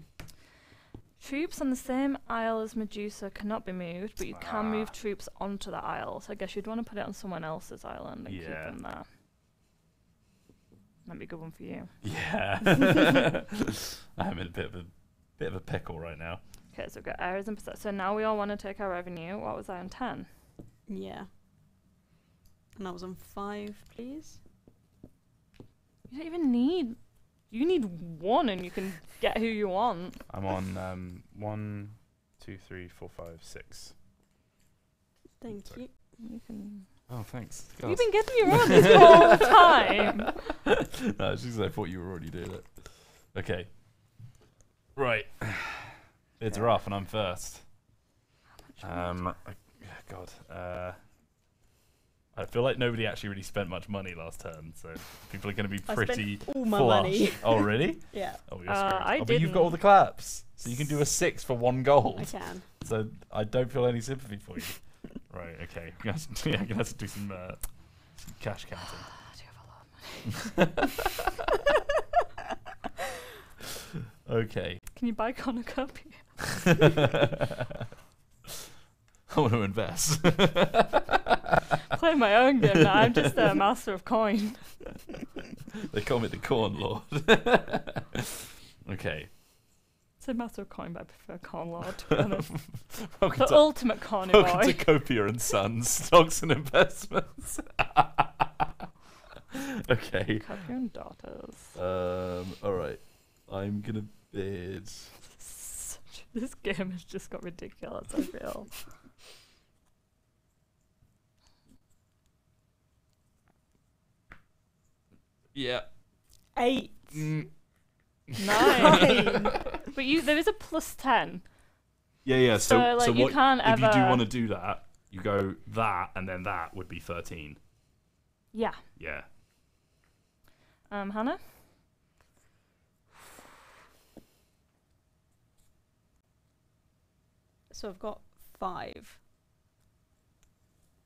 Troops on the same isle as Medusa cannot be moved, but you can move Ah. troops onto the isle. So I guess you'd want to put it on someone else's island and keep them there. Might be a good one for you. Yeah. <laughs> I'm in a bit of a bit of a pickle right now. Okay, so we've got Ares and percent. So now we all want to take our revenue. What was I on 10? Yeah. And I was on five, please. You don't even need. You need one and you can get who you want. I'm on um, one, two, three, four, five, six. Thank Sorry. you. You can. Oh, thanks. You've been getting your own this whole <laughs> time. no, it's just 'cause I thought you were already doing it. Okay. Right. It's Okay. rough, and I'm first. How much Um, I, God. Uh, I feel like nobody actually really spent much money last turn, so people are going to be I pretty spent all my flush. money. <laughs> oh, really? yeah, Oh, you're Uh, screwed. I oh, but you've got all the claps, so you can do a six for one gold. I can. So I don't feel any sympathy for you. <laughs> right. Okay. I'm gonna have to, yeah, I'm gonna have to do some, uh, some cash counting. <sighs> do have a lot of money? <laughs> Okay. Can you buy cornucopia? I want to invest. <laughs> Play my own game now. I'm just a <laughs> master of coin. <laughs> they call me the corn lord. okay. It's a master of coin, but I prefer corn lord. To be honest. Welcome the to, ultimate corny welcome to. Copia and Sons Stocks and Investments. okay. Your own daughters. Um. All right. I'm gonna bid. This game has just got ridiculous. I feel. Yeah. Eight. Mm, Nine. <laughs> but you, there is a plus ten. Yeah, yeah. So, So, like, so you what, can't if you do ever- want to do that, you go that, and then that would be thirteen. Yeah. Yeah. Um, Hannah. So I've got five.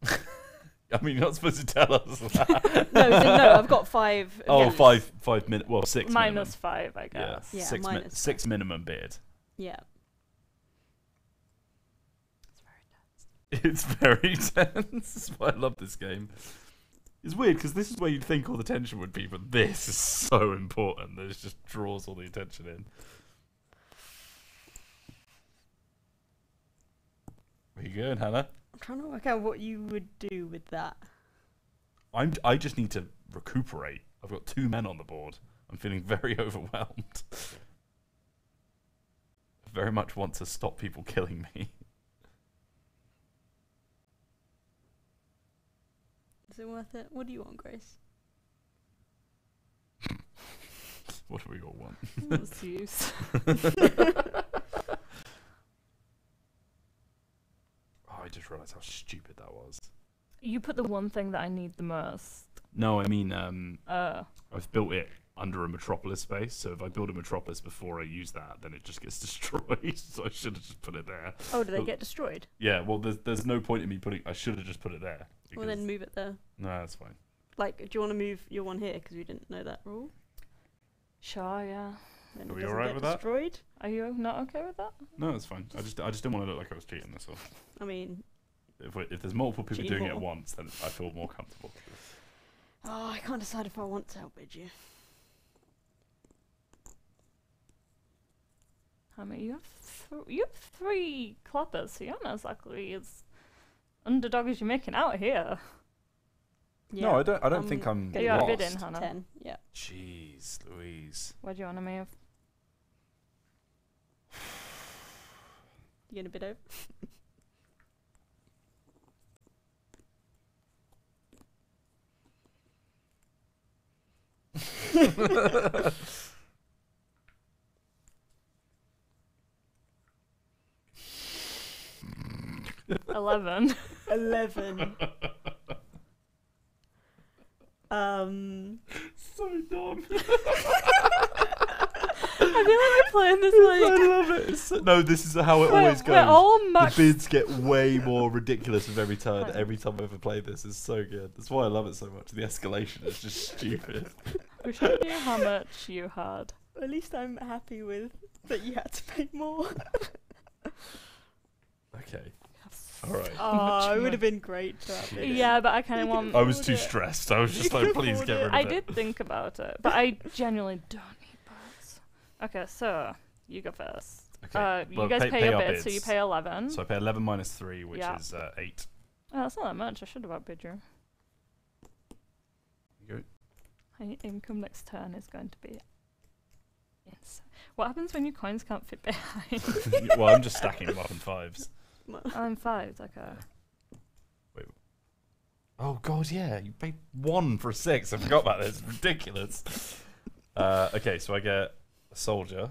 <laughs> I mean, you're not supposed to tell us that. <laughs> No, so no, I've got five. oh, against. five, five minutes. Well, six. Minus minimum. five, I guess. Yeah, six, mi- minus six minimum bid. Yeah. It's very <laughs> tense. It's very tense. That's why I love this game. It's weird because this is where you'd think all the tension would be, but this is so important that it just draws all the attention in. Where you going, Hannah? I'm trying to work out what you would do with that. I'm. I just need to recuperate. I've got two men on the board. I'm feeling very <laughs> overwhelmed. I very much want to stop people <laughs> killing me. Is it worth it? What do you want, Grace? <laughs> What do we all want? What's the use? Oh, I just realised how stupid that was. You put the one thing that I need the most. No, I mean, um, Uh, I've built it under a metropolis space, so if I build a metropolis before I use that, then it just gets <laughs> destroyed. so I should have just put it there. Oh, do they Well- get destroyed? Yeah, well, there's there's no point in me putting. I should have just put it there. Well, then move it there. no, that's fine. Like, do you want to move your one here because we didn't know that rule? sure, yeah. Then Are we alright get with that? destroyed. Are you not okay with that? No, that's fine. I just I just didn't want to look like I was cheating. That's all. I mean, If we, if there's multiple people Cheating doing it at more. once, then I feel more comfortable. oh, I can't decide if I want to outbid you. I mean, you have th- you have three clappers, so you're not exactly as underdog as you're making out here. No, I don't. I don't um, I'm think I'm Are gonna you go lost. outbidding, Hannah? Ten. Yeah. Jeez, Louise. Where do you want to move? You gonna bid over? Eleven. Eleven. <laughs> um. So dumb. <laughs> I feel like we're playing this <laughs> like. I love it. So- no, this is how it we're, always goes. we're all the bids get way <laughs> more ridiculous with every turn. Every time I ever play this, it's so good. That's why I love it so much. The escalation is just stupid. We should knew how much you had. At least I'm happy with that you had to pay more. <laughs> Okay. All right. Oh, it would have been great to outbid it. Yeah, but I kind of want. I was too it. stressed. I was just like, please get rid of I it. I did think about it, but I genuinely don't need birds. Okay, so you go first. Okay. Uh, well, you guys pay- pay, pay your our bid, so you pay eleven. So I pay 11 minus 3, which Yeah. is uh, 8. Oh, that's not that much. I should have outbid you. You My income next turn is going to be insane. What happens when your coins can't fit behind? <laughs> well, I'm just stacking them up in fives. <laughs> I'm fives, Okay. Wait. Oh, God, yeah. You paid 1 for a 6. I forgot about this. It's ridiculous. Uh, okay, so I get a soldier.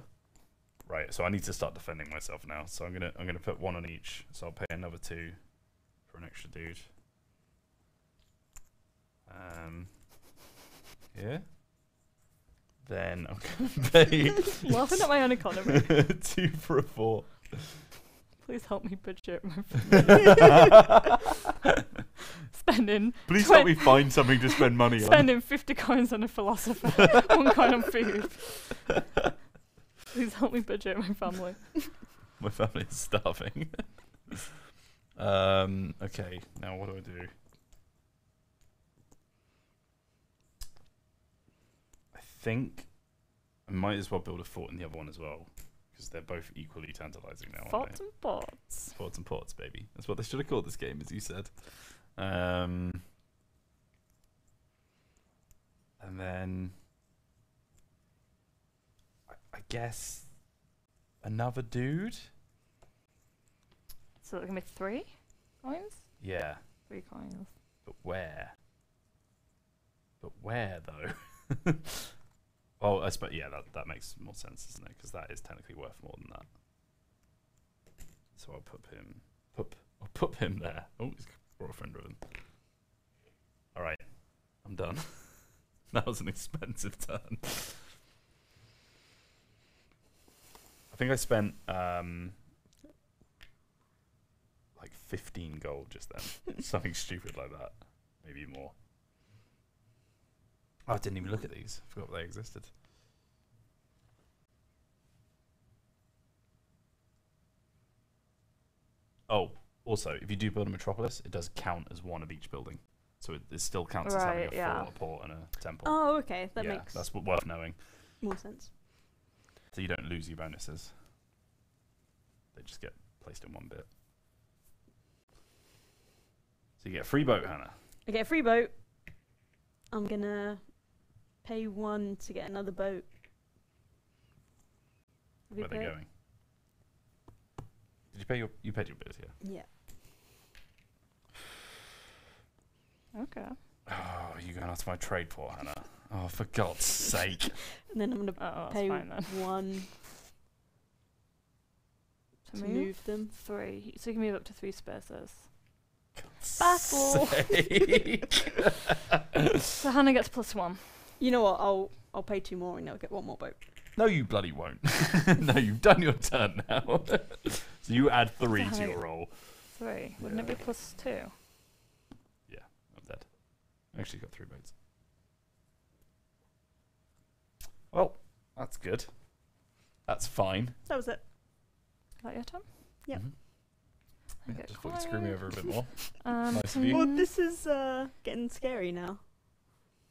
Right, so I need to start defending myself now. So I'm gonna I'm gonna put one on each. So I'll pay another two for an extra dude. Um, yeah. Then I'm gonna <laughs> pay <laughs> Laughing at my own economy. <laughs> two for a four. Please help me budget my <laughs> <laughs> spending Please help me find something to spend money on. spending fifty coins on a philosopher, <laughs> one coin on food. Please help me budget my family. My family is starving. um. Okay. Now what do I do? I think I might as well build a fort in the other one as well, because they're both equally tantalizing now. Forts and pots. Forts and ports, baby. That's what they should have called this game, as you said. Um. And then I, I guess another dude. So it's gonna be three coins. Yeah. Three coins. But where? But where though? <laughs> Well, I suppose yeah, that that makes more sense, doesn't it? Because that is technically worth more than that. So I'll put him, put, I'll put him there. Oh, he's brought a friend with him. All right, I'm done. <laughs> that was an expensive turn. I think I spent um, like 15 gold just then. <laughs> Something stupid like that. Maybe more. Oh, I didn't even look at these. I Forgot they existed. Oh, also, if you do build a metropolis, it does count as one of each building. So it, it still counts as having Right, a yeah. fort, a port, and a temple. Oh, okay. That yeah, makes that's w- worth knowing. more sense. So you don't lose your bonuses. They just get placed in one bit. So you get a free boat, Hannah. I get a free boat. I'm gonna pay one to get another boat. Have you Where they paid? going? Did you pay your you paid your bit, yeah? Yeah. Okay. Oh, you're going after my trade port, Hannah? Oh, for God's sake! <laughs> And then I'm gonna Oh, that's pay fine then. one <laughs> To to move? move them. Three. So you can move up to three spaces. God's Battle. sake. <laughs> So Hannah gets plus one. You know what? I'll I'll pay two more and I'll get one more boat. no, you bloody won't. <laughs> no, you've done your turn now. <laughs> so you add three to your roll. Three. Wouldn't it be two? Yeah. plus? I'm dead. I actually got three boats. Well, that's good. That's fine. That was it. Is that your turn? Yep. Mhm. I Yeah, get just fucking screw me over a bit more. <laughs> Um, Nice of you. Well, this is uh, getting scary now.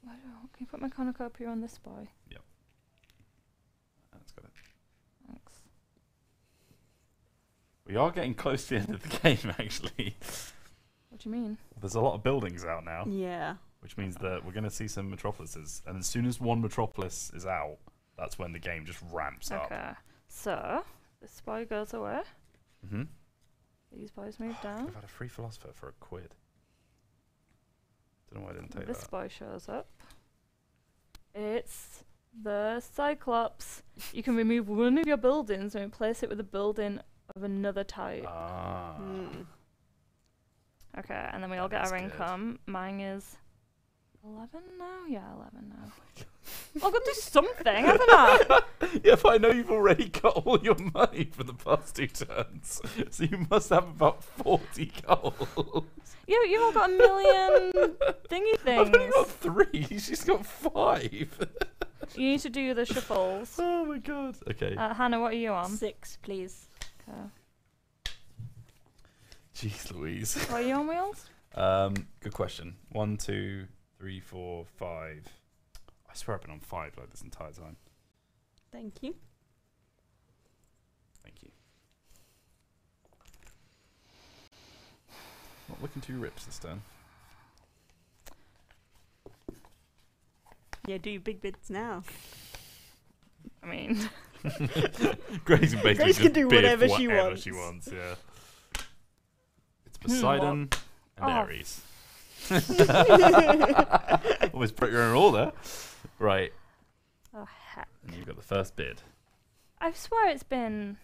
Why don't- Can you put my cornucopia on this boy? Yep. That's got it. Thanks. We are getting close to the end of the <laughs> game, actually. What do you mean? There's a lot of buildings out now, Yeah. which means that we're going to see some metropolises. And as soon as one metropolis is out, that's when the game just ramps up. Okay. So this boy goes away. Mm-hmm. These boys move down. I've had a free philosopher for a quid. Don't know why I didn't take This that. boy shows up. It's the Cyclops. You can remove one of your buildings and replace it with a building of another type. Ah. Mm. Okay, and then we all get our good. income. Mine is 11 now? Yeah, 11 now. I've got to do something, haven't I? <laughs> yeah, but I know you've already got all your money for the past two turns, so you must have about forty gold. you've all got a million thingy things. <laughs> I've only got three. She's got five. <laughs> You need to do the shuffles. oh my god. Okay. Uh, Hannah, what are you on? Six, please. Okay. Jeez Louise. What are you on, Wheels? Um, good question. One, two, three, four, five. I swear I've been on five like this entire time. Thank you. Thank you. Not looking too ripped this turn. Yeah, do your big bits now. I mean, <laughs> Grace can basically Grace can do bid whatever she whatever she wants. wants. Yeah. It's Hmm, Poseidon and Oh. Ares. <laughs> Always put your own roll there. Right, oh heck. and you've got the first bid. I swear it's been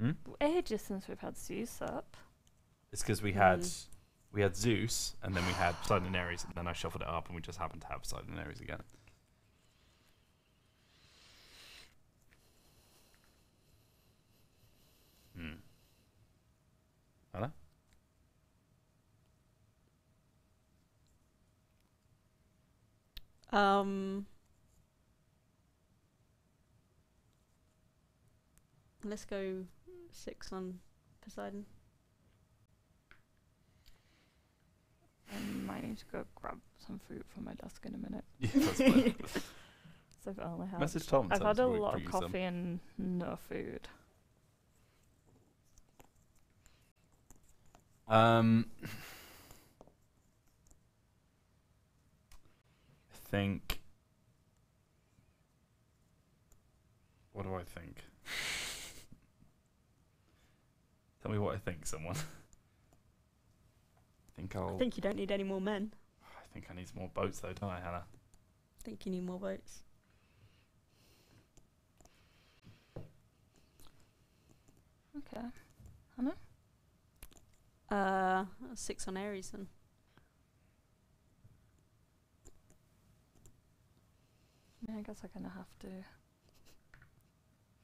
Hmm? ages since we've had Zeus up. It's because we had Mm. we had Zeus, and then we had Poseidon and Ares, and then I shuffled it up, and we just happened to have Poseidon and Ares again. Hmm. Hello? Um. Let's go six on Poseidon. I might need to go grab some food from my desk in a minute. Yeah, that's fine. <laughs> So I've only had Message Tom. I've tell had a lot of you some. coffee and no food. Um, think. What do I think? <laughs> Tell me what I think, someone. I think I'll. I think you don't need any more men. I think I need some more boats, though, don't I, Hannah? think you need more boats. Okay. Hannah? Uh, six on Ares then. I guess I'm gonna have to.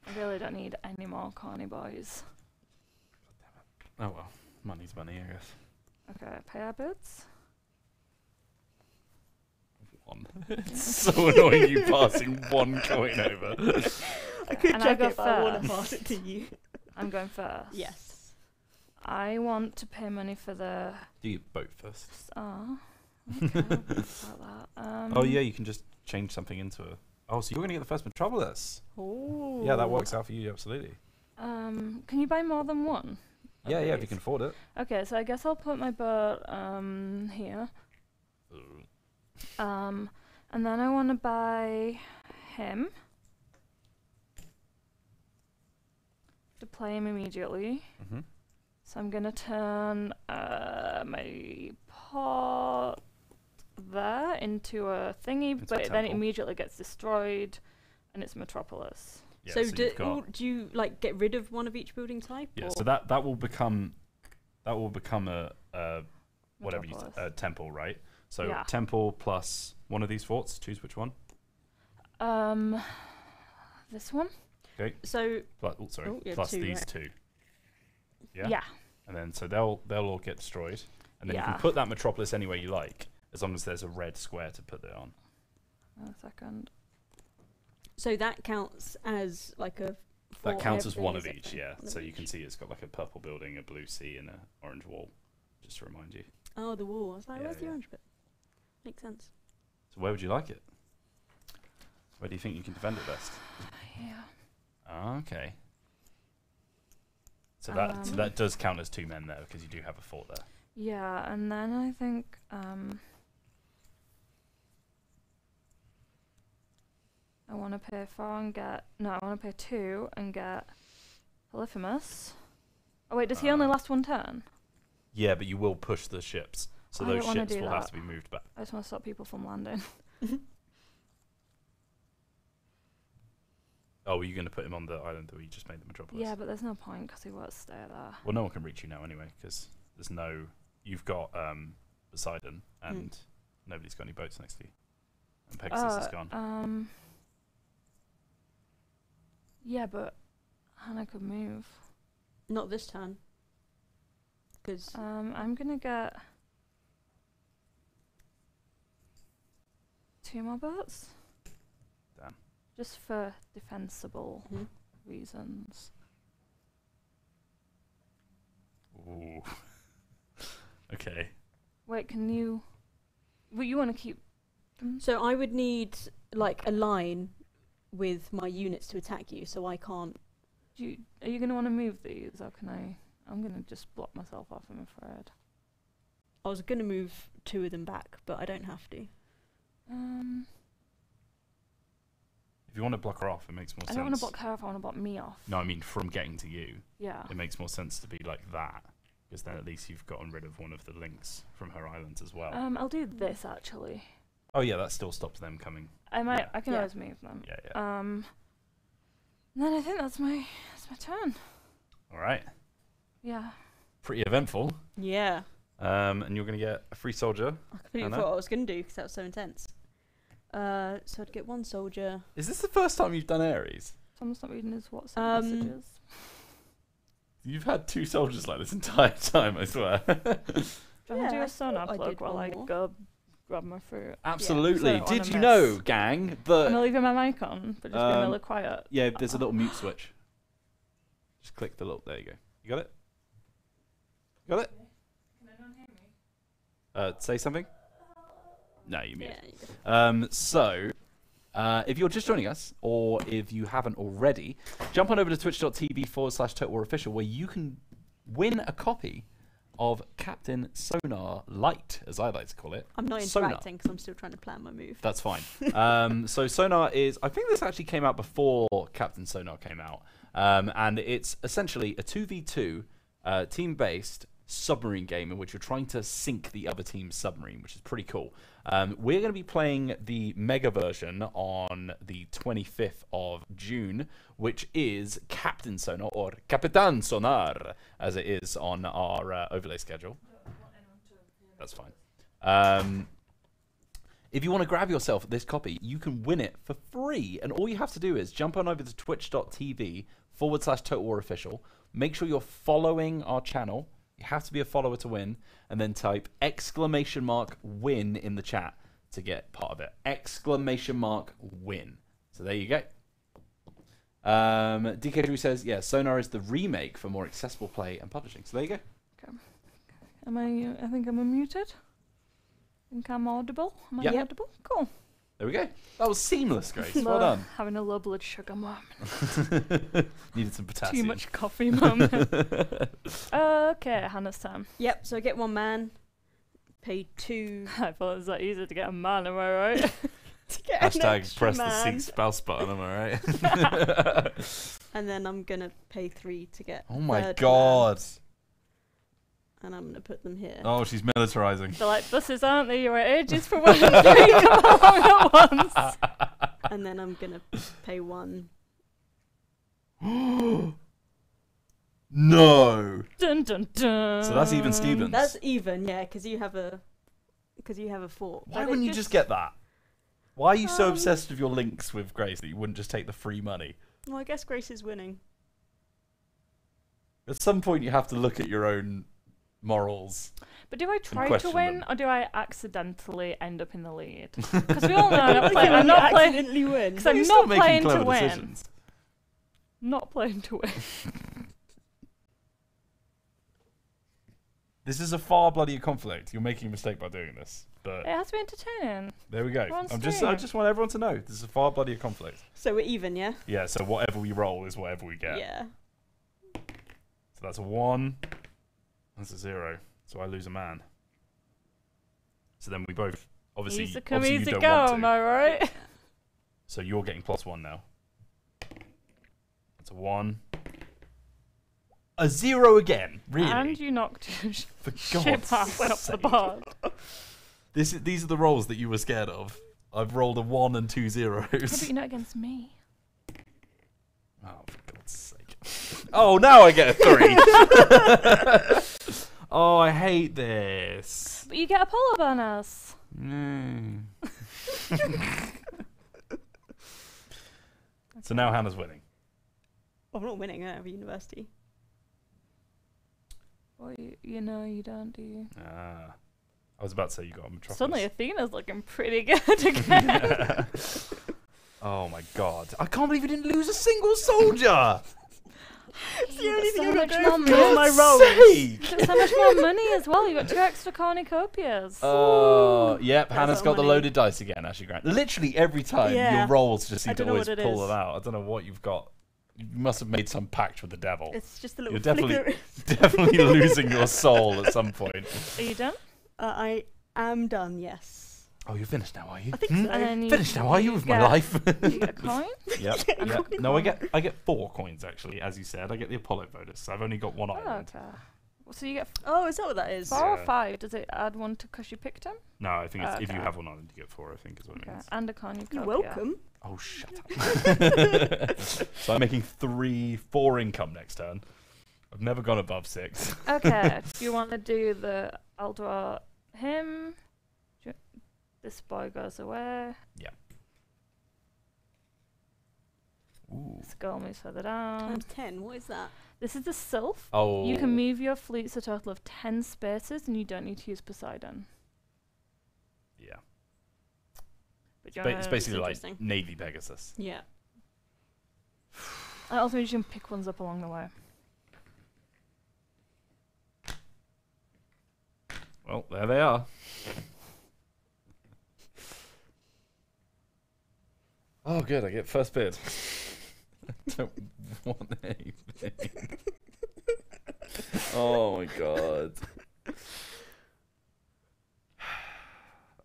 I really don't need any more corny boys. Oh well, money's money, I guess. Okay, pay our bids. One. it's <laughs> so annoying you passing one coin over. I could And I check go it, but I want to pass it to you. I'm going first. yes. I want to pay money for the. Do you boat first? Oh. Okay, about that. Um, oh yeah, you can just change something into a. Oh, so you're gonna get the first Metropolis? Oh. Yeah, that works out for you absolutely. Um, can you buy more than one? Yeah, yeah, if you can afford it. Okay, so I guess I'll put my boat um here. Um, and then I want to buy him to play him immediately. Mm-hmm. So I'm gonna turn uh, my pot there into a thingy, Into a but then it immediately gets destroyed, and it's Metropolis. Yeah, so so, do, you've all- do you like get rid of one of each building type? Yeah, or? so that that will become that will become a, a whatever you Metropolis. a temple, right? So Yeah. temple plus one of these forts. Choose which one. Um, this one. Okay. So Plus, oh, sorry, Oh, yeah, plus two, these right. two. Yeah? yeah. And then so they'll they'll all get destroyed, and then you can put that metropolis anywhere you like, as long as there's a red square to put it on. A second. so that counts as like a. That counts as one of each, yeah. One So you can see it's got like a purple building, a blue sea, and an orange wall. Just to remind you. Oh, the wall. I was like, Yeah, where's the orange bit? Makes sense. So where would you like it? Where do you think you can defend it best? Yeah. Ah, okay. So that so Um, that does count as two men there because you do have a fort there. Yeah, and then I think um I want to pay four and get no, I want to pay two and get Polyphemus. Oh wait, does he only Uh, last one turn? Yeah, but you will push the ships, so I those don't wanna ships do will have that. to be moved back. I just want to stop people from landing. <laughs> Oh, were you going to put him on the island that we just made the metropolis? Yeah, but there's no point because he won't stay there. Well, no one can reach you now anyway because there's no. You've got um, Poseidon and nobody's got any boats next to you. And Pegasus is Uh, gone. Um. Yeah, but Hannah could move. Not this turn. Because Um, I'm gonna get two more boats. Damn. Just for defensible Mhm. reasons. Ooh. <laughs> okay. Wait, can you? Well, you want to keep? them? so I would need like a line with my units to attack you, so I can't. Do you, are you gonna want to move these, or can I? I'm gonna just block myself off. I'm afraid. I was gonna move two of them back, but I don't have to. Um, If you want to block her off, it makes more I sense. I don't want to block her off. I want to block me off. No, I mean from getting to you, Yeah. it makes more sense to be like that because then at least you've gotten rid of one of the links from her islands as well. Um, I'll do this actually. oh yeah, that still stops them coming. I might. Yeah. I can Yeah. always move them. Yeah, yeah. Um. Then I think that's my that's my turn. All right. Yeah. Pretty eventful. Yeah, Um, and you're going to get a free soldier. I completely Anna? forgot what I was gonna do because that was so intense. Uh, so I'd get one soldier. Is this the first time you've done Ares? Someone's not reading his WhatsApp Um, messages. You've had two soldiers like this entire <laughs> time, I swear. Do you want to do a I a sonar thought I plug while I go grab my fruit? Absolutely. So, Did on a you know, gang, gang, I'm that leaving my mic on, but just being Um, really quiet. yeah, there's a little mute switch. Just click the little. There you go. You got it. Got it. Can anyone hear me? Uh, say something. No, you mute. Yeah. Um, so, uh, if you're just joining us, or if you haven't already, jump on over to twitch.tv forward slash Total War Official, where you can win a copy of Captain Sonar Light, as I like to call it. I'm not interacting because I'm still trying to plan my move. That's fine. <laughs> um, so Sonar is, I think this actually came out before Captain Sonar came out, um, and it's essentially a two v two uh, team based submarine game in which you're trying to sink the other team's submarine, which is pretty cool. Um, we're going to be playing the mega version on the 25th of June, which is Captain Sonar or Capitan Sonar, as it is on our uh, overlay schedule. That's fine. Um, if you want to grab yourself this copy, you can win it for free. And all you have to do is jump on over to twitch.tv forward slash Total War Official. Make sure you're following our channel. You have to be a follower to win. And then type exclamation mark win in the chat to get part of it. Exclamation mark win. So there you go. Um, DK Drew says, yeah, Sonar is the remake for more accessible play and publishing. So there you go. Okay. Am I? I think I'm unmuted. think I'm audible. Am I Yeah. audible? Cool. There we go. That was seamless, Grace. Well done. Having a low blood sugar moment. <laughs> Needed some potassium. Too much coffee moment. <laughs> okay, Hannah's turn. Yep. So I get one man, pay two <laughs> I thought it was that easy to get a man, am I right? to get an Hashtag extra press the man, seek spouse button, am I right? and then I'm gonna pay three to get. oh my third god. And I'm gonna put them here. Oh, she's militarizing. They're like buses, aren't they? You're at ages for one and three come along at once. <laughs> And then I'm gonna pay one. <gasps> no. Dun dun dun. So that's even Stevens. That's even, yeah, because you have a, because you have a fort. Why wouldn't you just get that? Why are you so Um, obsessed with your links with Grace that you wouldn't just take the free money? Well, I guess Grace is winning. At some point, you have to look at your own morals. But do I try to question win them. or do I accidentally end up in the lead? <laughs> Because we all know I'm <laughs> not Like, playing. you I'm not playing. accidentally win. 'Cause I'm You're still not making playing to clever win. decisions. Not playing to win. <laughs> This is a far bloodier conflict. You're making a mistake by doing this. But It has to be entertaining. there we go. I'm just, I stream. just want everyone to know this is a far bloodier conflict. So we're even, yeah. Yeah. So whatever we roll is whatever we get. Yeah. So that's a one. That's a zero. So I lose a man. So then we both obviously, easy come, obviously you easy don't go. want to. Am I right? <laughs> So you're getting plus one now. That's a one. A zero again. Really? And you knocked your sh- For ship God's halfway up the sake. board. This is, these are the rolls that you were scared of. I've rolled a one and two zeros. Yeah, but you're not against me. Oh, for God's sake. Oh, now I get a three. <laughs> oh, I hate this. But you get a Apollo bonus. <laughs> No. so now Hannah's winning. Well, I'm not winning. I have a university. Well, you, you know you don't, do you? Ah. I was about to say you got a metropolis. Suddenly Athena's looking pretty <laughs> good again. <laughs> oh my god. I can't believe you didn't lose a single soldier! <laughs> It's the only thing so I've much got more going for money. my roll. sake! You've got so much more money as well. You got two extra cornucopias. Oh, yep. That's Hannah's a got of the loaded dice again, Ashley Grant. Literally every time Yeah. your rolls just seem to always what it pull is. them out. I don't know what you've got. You must have made some pact with the devil. It's just a little You're definitely- <laughs> Definitely losing your <laughs> soul at some point. Are you done? Uh, I am done. Yes. Oh, you're finished now, are you? I think Hmm? so. And then you, Finished now, are you, you with my get- life? You get a <laughs> coin. yep. Yeah, <laughs> yep. No, I get I get four coins actually, as you said. I get the Apollo bonus. I've only got one Oh, island. okay. So you get Oh, is that what that is? four or Yeah. five. Does it add one to because you picked him? No, I think it's, if you Okay. have one island, you get four. I think is what it Okay. means. And a cornucopia. You're welcome. Oh, shut up. <laughs> so I'm making three, four income next turn. I've never gone above six. Okay. do you want to do the? I'll him. Do you- This boy goes away. Yeah. Ooh. This girl moves further down. Times ten. What is that? This is the sylph. Oh. You can move your fleets a total of 10 spaces and you don't need to use Poseidon. Yeah. But you Ba- it's basically like. Navy Pegasus. Yeah. I also means you can pick ones up along the way. Well, there they are. Oh, good. I get first bid. <laughs> I don't want anything. <laughs> oh my god. <sighs>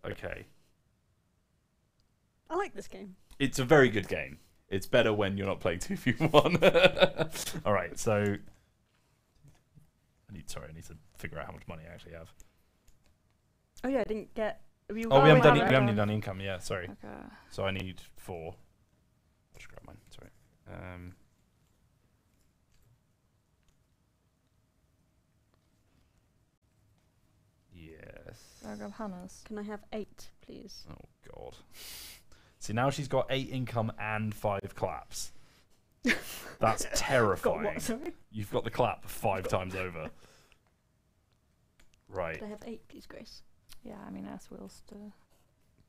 okay. I like this game. It's a very good game. It's better when you're not playing <laughs> 2v1. Alright, so. I need. Sorry, I need to figure out how much money I actually have. Oh yeah, I didn't get. We Oh, Oh, we haven't done. e- haven't. We haven't done income. Yeah, sorry. Okay. So I need four. I'll just grab mine. Sorry. Um, yes. So I grab Hannah's. Can I have eight, please? Oh God. See now she's got eight income and five claps. <laughs> That's Got terrifying. what? Sorry. You've got the clap five times over. <laughs> Right. Can I have eight, please, Grace? Yeah, I mean, S wills to.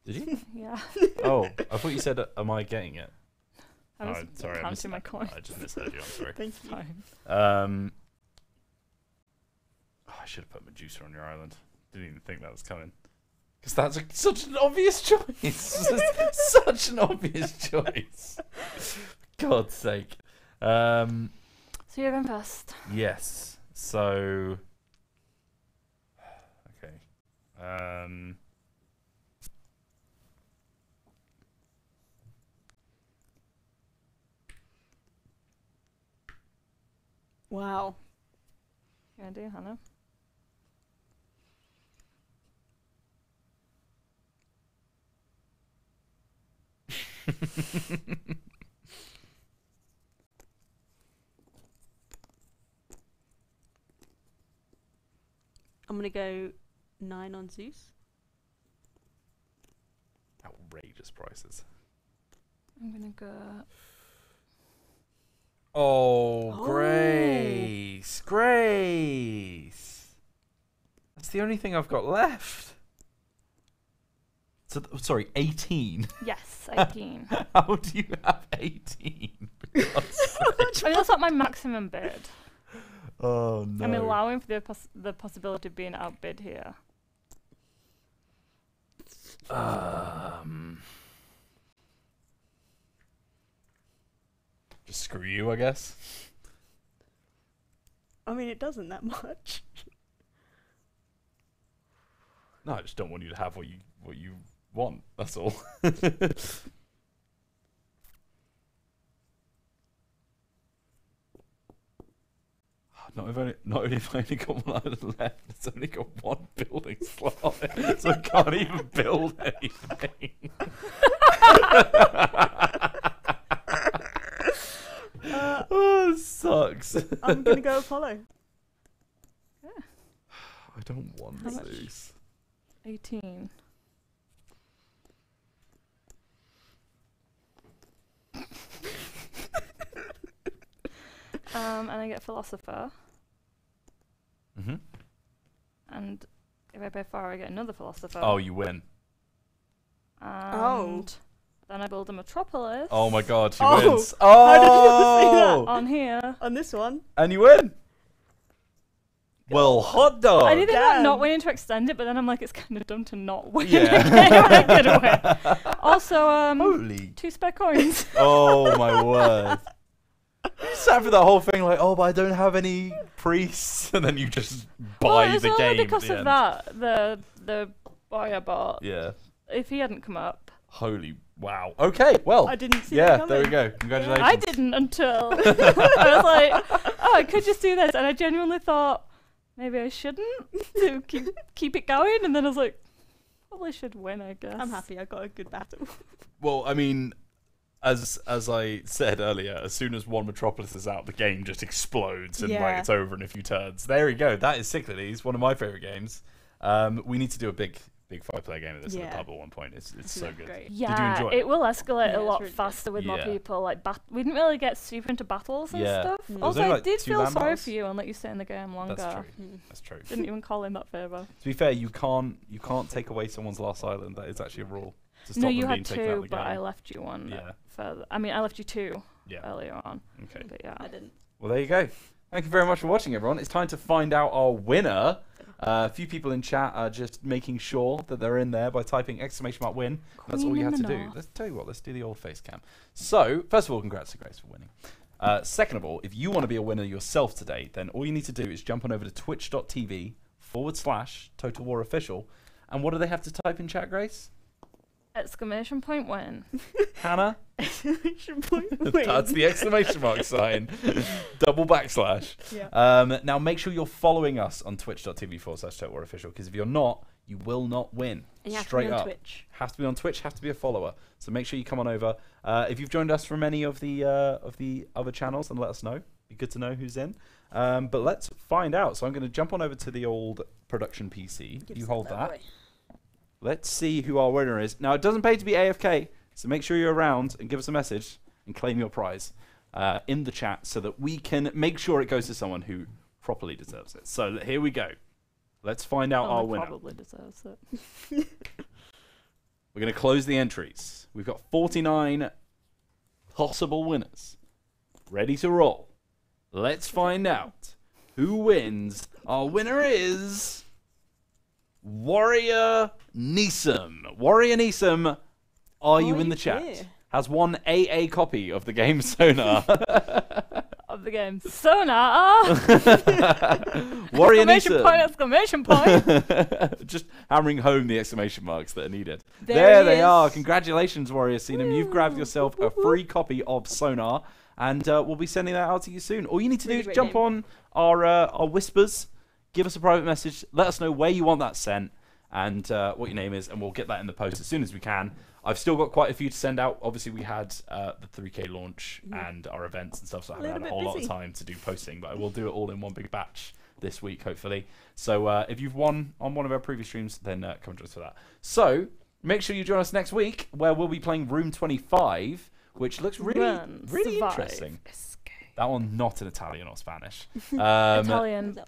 Did you? <laughs> Yeah. Oh, I thought you said, uh, "Am I getting it?" I Oh, was sorry, I, mis- counting my coin. I just misheard you. I'm sorry. <laughs> Thank you. Fine. Um, oh, I should have put Medusa on your island. Didn't even think that was coming. Because that's a, such an obvious <laughs> choice. such an obvious choice. God's sake. Um, So you're going first. yes. So. Okay. Um. Wow. You want to do Hannah? <laughs> I'm gonna go nine on Zeus. Outrageous prices. I'm going to go. Oh, Oh. Grace, Grace. That's the only thing I've got left. So, th- sorry, eighteen. <laughs> Yes, 18. <laughs> How do you have eighteen? <laughs> For God's. I mean, that's not my maximum bid. oh no. I'm allowing for the, pos- the possibility of being outbid here. Um. Just screw you, I guess. I mean, it doesn't that <laughs> much. No, I just don't want you to have what you what you want. That's all. <laughs> Not if only, not only have I only got one island left, it's only got one building slot on it, so I can't even build anything. Uh, <laughs> oh, it sucks. I'm gonna go Apollo. Yeah. I don't want How much? Zeus. Um, and I get Philosopher. hmm And if I pay four, I get another Philosopher. Oh, you win. And then I build a Metropolis Oh my god, she Oh, wins. <laughs> how did you see Oh! on here. On this one, And you win. Well, hot dog. I did think about damn. not winning to extend it, but then I'm like, it's kind of dumb to not win. Yeah. <laughs> I could win. <laughs> Also, um, Holy. two spare coins. Oh my word. Sat for the whole thing like, oh, but I don't have any priests, <laughs> and then you just well, buy it's the only game. at because the of end. that. The the boy I bought. Yeah. If he hadn't come up, Holy wow. Okay. Well. I didn't see yeah. There we go. Congratulations. I didn't until <laughs> I was like, oh, I could just do this, and I genuinely thought maybe I shouldn't to keep keep it going, and then I was like, probably should win, I guess. I'm happy I got a good battle. Well, I mean, as as I said earlier, as soon as one Metropolis is out, the game just explodes and like it's over in a few turns. There we go. That is Cyclades, one of my favorite games. Um, we need to do a big big five player game of this in Yeah. the pub at one point. It's it's so Yeah, good. Great. Yeah, enjoy it? it will escalate Yeah, a lot really good. faster with more people. Like, bat- we didn't really get super into battles and Yeah. stuff. Mm. Also, only, I did feel sorry battles. for you and let you stay in the game longer. That's true. Mm. That's true. Didn't even call in that favour. To be fair, you can't you can't take away someone's last island. That is actually a rule. To stop No, you had being taken out of two, the but I left you one Yeah. further. I mean, I left you two Yeah. earlier on. Okay. But yeah. I didn't. Well, there you go. Thank you very much for watching, everyone. It's time to find out our winner. Uh, a few people in chat are just making sure that they're in there by typing exclamation mark win. That's all you have to the do. North. Let's tell you what. Let's do the old face cam. So, first of all, congrats to Grace for winning. Uh, second of all, if you want to be a winner yourself today, then all you need to do is jump on over to twitch.tv forward slash Total War Official. And what do they have to type in chat, Grace? Exclamation point win. <laughs> Hannah, Exclamation point <laughs> that's the exclamation mark sign. <laughs> Double backslash. Yeah. Um, now make sure you're following us on twitch.tv forward slash Total War Official because if you're not, you will not win. And you have Straight to be on up. Twitch. Have to be on Twitch, have to be a follower. So make sure you come on over. Uh, if you've joined us from any of the uh, of the other channels, then let us know. Be good to know who's in. Um, but let's find out. So I'm going to jump on over to the old production PC. Give you hold bad that. Let's see who our winner is. Now it doesn't pay to be AFK, so make sure you're around and give us a message and claim your prize uh, in the chat so that we can make sure it goes to someone who properly deserves it. So here we go. Let's find out our winner. probably deserves it. <laughs> We're going to close the entries. We've got 49 possible winners ready to roll. Let's find out who wins. Our winner is Warrior Neeson. Warrior Neeson, are you Are in the chat? here? Has one AA copy of the game Sonar. <laughs> <laughs> Of the game. Sonar! <laughs> Warrior exclamation Neeson. point, exclamation point. Just hammering home the exclamation marks that are needed. There There, he they are. Congratulations, Warrior Seenum. You've grabbed yourself a free copy of Sonar, and uh, we'll be sending that out to you soon. All you need to Really do is jump game. on our uh, our whispers, give us a private message, let us know where you want that sent, and uh, what your name is, and we'll get that in the post as soon as we can. I've still got quite a few to send out. Obviously, we had uh, the 3K launch Mhm. and our events and stuff, so I haven't had a bit whole lot of time to do posting, but I will do it all in one big batch this week, hopefully. So uh, if you've won on one of our previous streams, then uh, come join us for that. So make sure you join us next week, where we'll be playing Room 25, which looks really, Run, really survive, interesting. escape. That one not in Italian or Spanish. <laughs> Um, What Italian.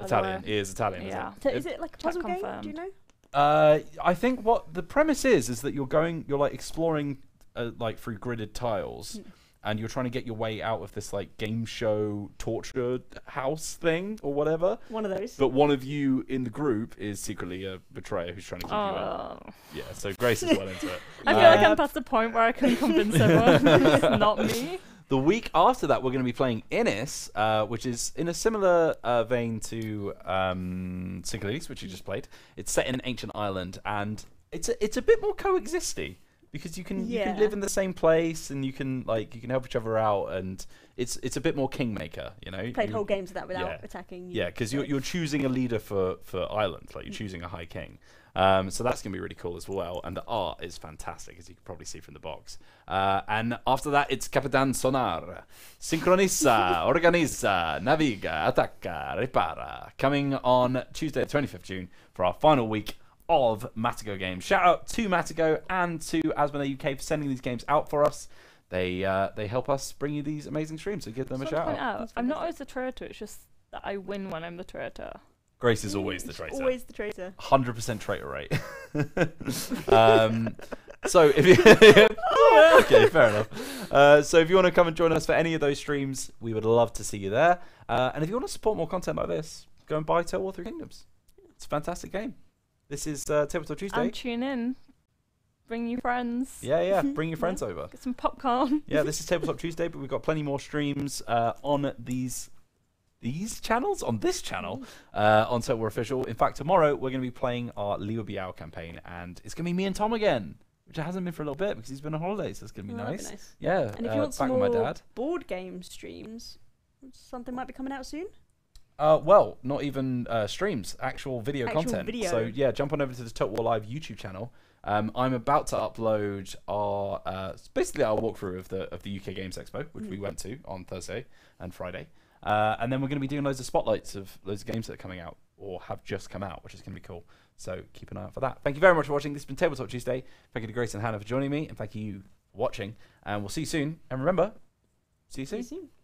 Was that one? Italian it is Italian. isn't Yeah. it? So It- is it like a Chat puzzle game? Do you know? Uh, I think what the premise is is that you're going, you're like exploring, uh, like through gridded tiles, Mm. and you're trying to get your way out of this like game show torture house thing or whatever. One of those. But one of you in the group is secretly a betrayer who's trying to keep you out. Oh. Yeah, so Grace is well into it. <laughs> I feel like Uh, I'm past the point where I can convince everyone <laughs> it's not me. The week after that, we're going to be playing Inis, uh, which is in a similar uh, vein to um, Cyclades, which you just played. It's set in an ancient island, and it's a, it's a bit more coexisty because you can you can live in the same place and you can like you can help each other out, and it's it's a bit more kingmaker, you know. Played You- whole games of that without yeah. attacking. Yeah, because you're, you're choosing a leader for, for Ireland, like you're choosing a high king. Um, so that's going to be really cool as well. And the art is fantastic, as you can probably see from the box. Uh, and after that, it's Capitan Sonar. Sincroniza, <laughs> organiza, naviga, attacca, repara. Coming on Tuesday, the 25th June, for our final week of Matagot games. Shout out to Matagot and to Asmodee UK for sending these games out for us. They uh, they help us bring you these amazing streams, so give them a Just shout out. out, I'm not always the traitor, it's just that I win when I'm the traitor. Grace is always the traitor. Always the traitor. hundred percent traitor rate. <laughs> um, so if you <laughs> okay, fair enough. Uh, so if you want to come and join us for any of those streams, we would love to see you there. Uh, and if you want to support more content like this, go and buy Total War Three Kingdoms. It's a fantastic game. This is uh, Tabletop Tuesday. And tune in. Bring your friends. yeah, yeah. <laughs> Bring your friends over. Get some popcorn. Yeah, this is Tabletop Tuesday, but we've got plenty more streams uh, on these these channels, on this channel, uh, on Total War Official. In fact, tomorrow we're going to be playing our Liu Biao campaign, and it's going to be me and Tom again, which it hasn't been for a little bit because he's been on holiday, so it's going to Oh, be that'd nice. be nice. Yeah, And if uh, you want back some with more my dad. board game streams, something might be coming out soon. Uh, well, not even uh, streams, actual video Actual content. video. So yeah, jump on over to the Total War Live YouTube channel. Um, I'm about to upload our uh, basically our walkthrough of the of the UK Games Expo, which we Mhm. went to on Thursday and Friday, uh, and then we're going to be doing loads of spotlights of loads of games that are coming out or have just come out, which is going to be cool. So keep an eye out for that. Thank you very much for watching. This has been Tabletop Tuesday. Thank you to Grace and Hannah for joining me, and thank you for watching. And we'll see you soon. And remember, see you See you soon.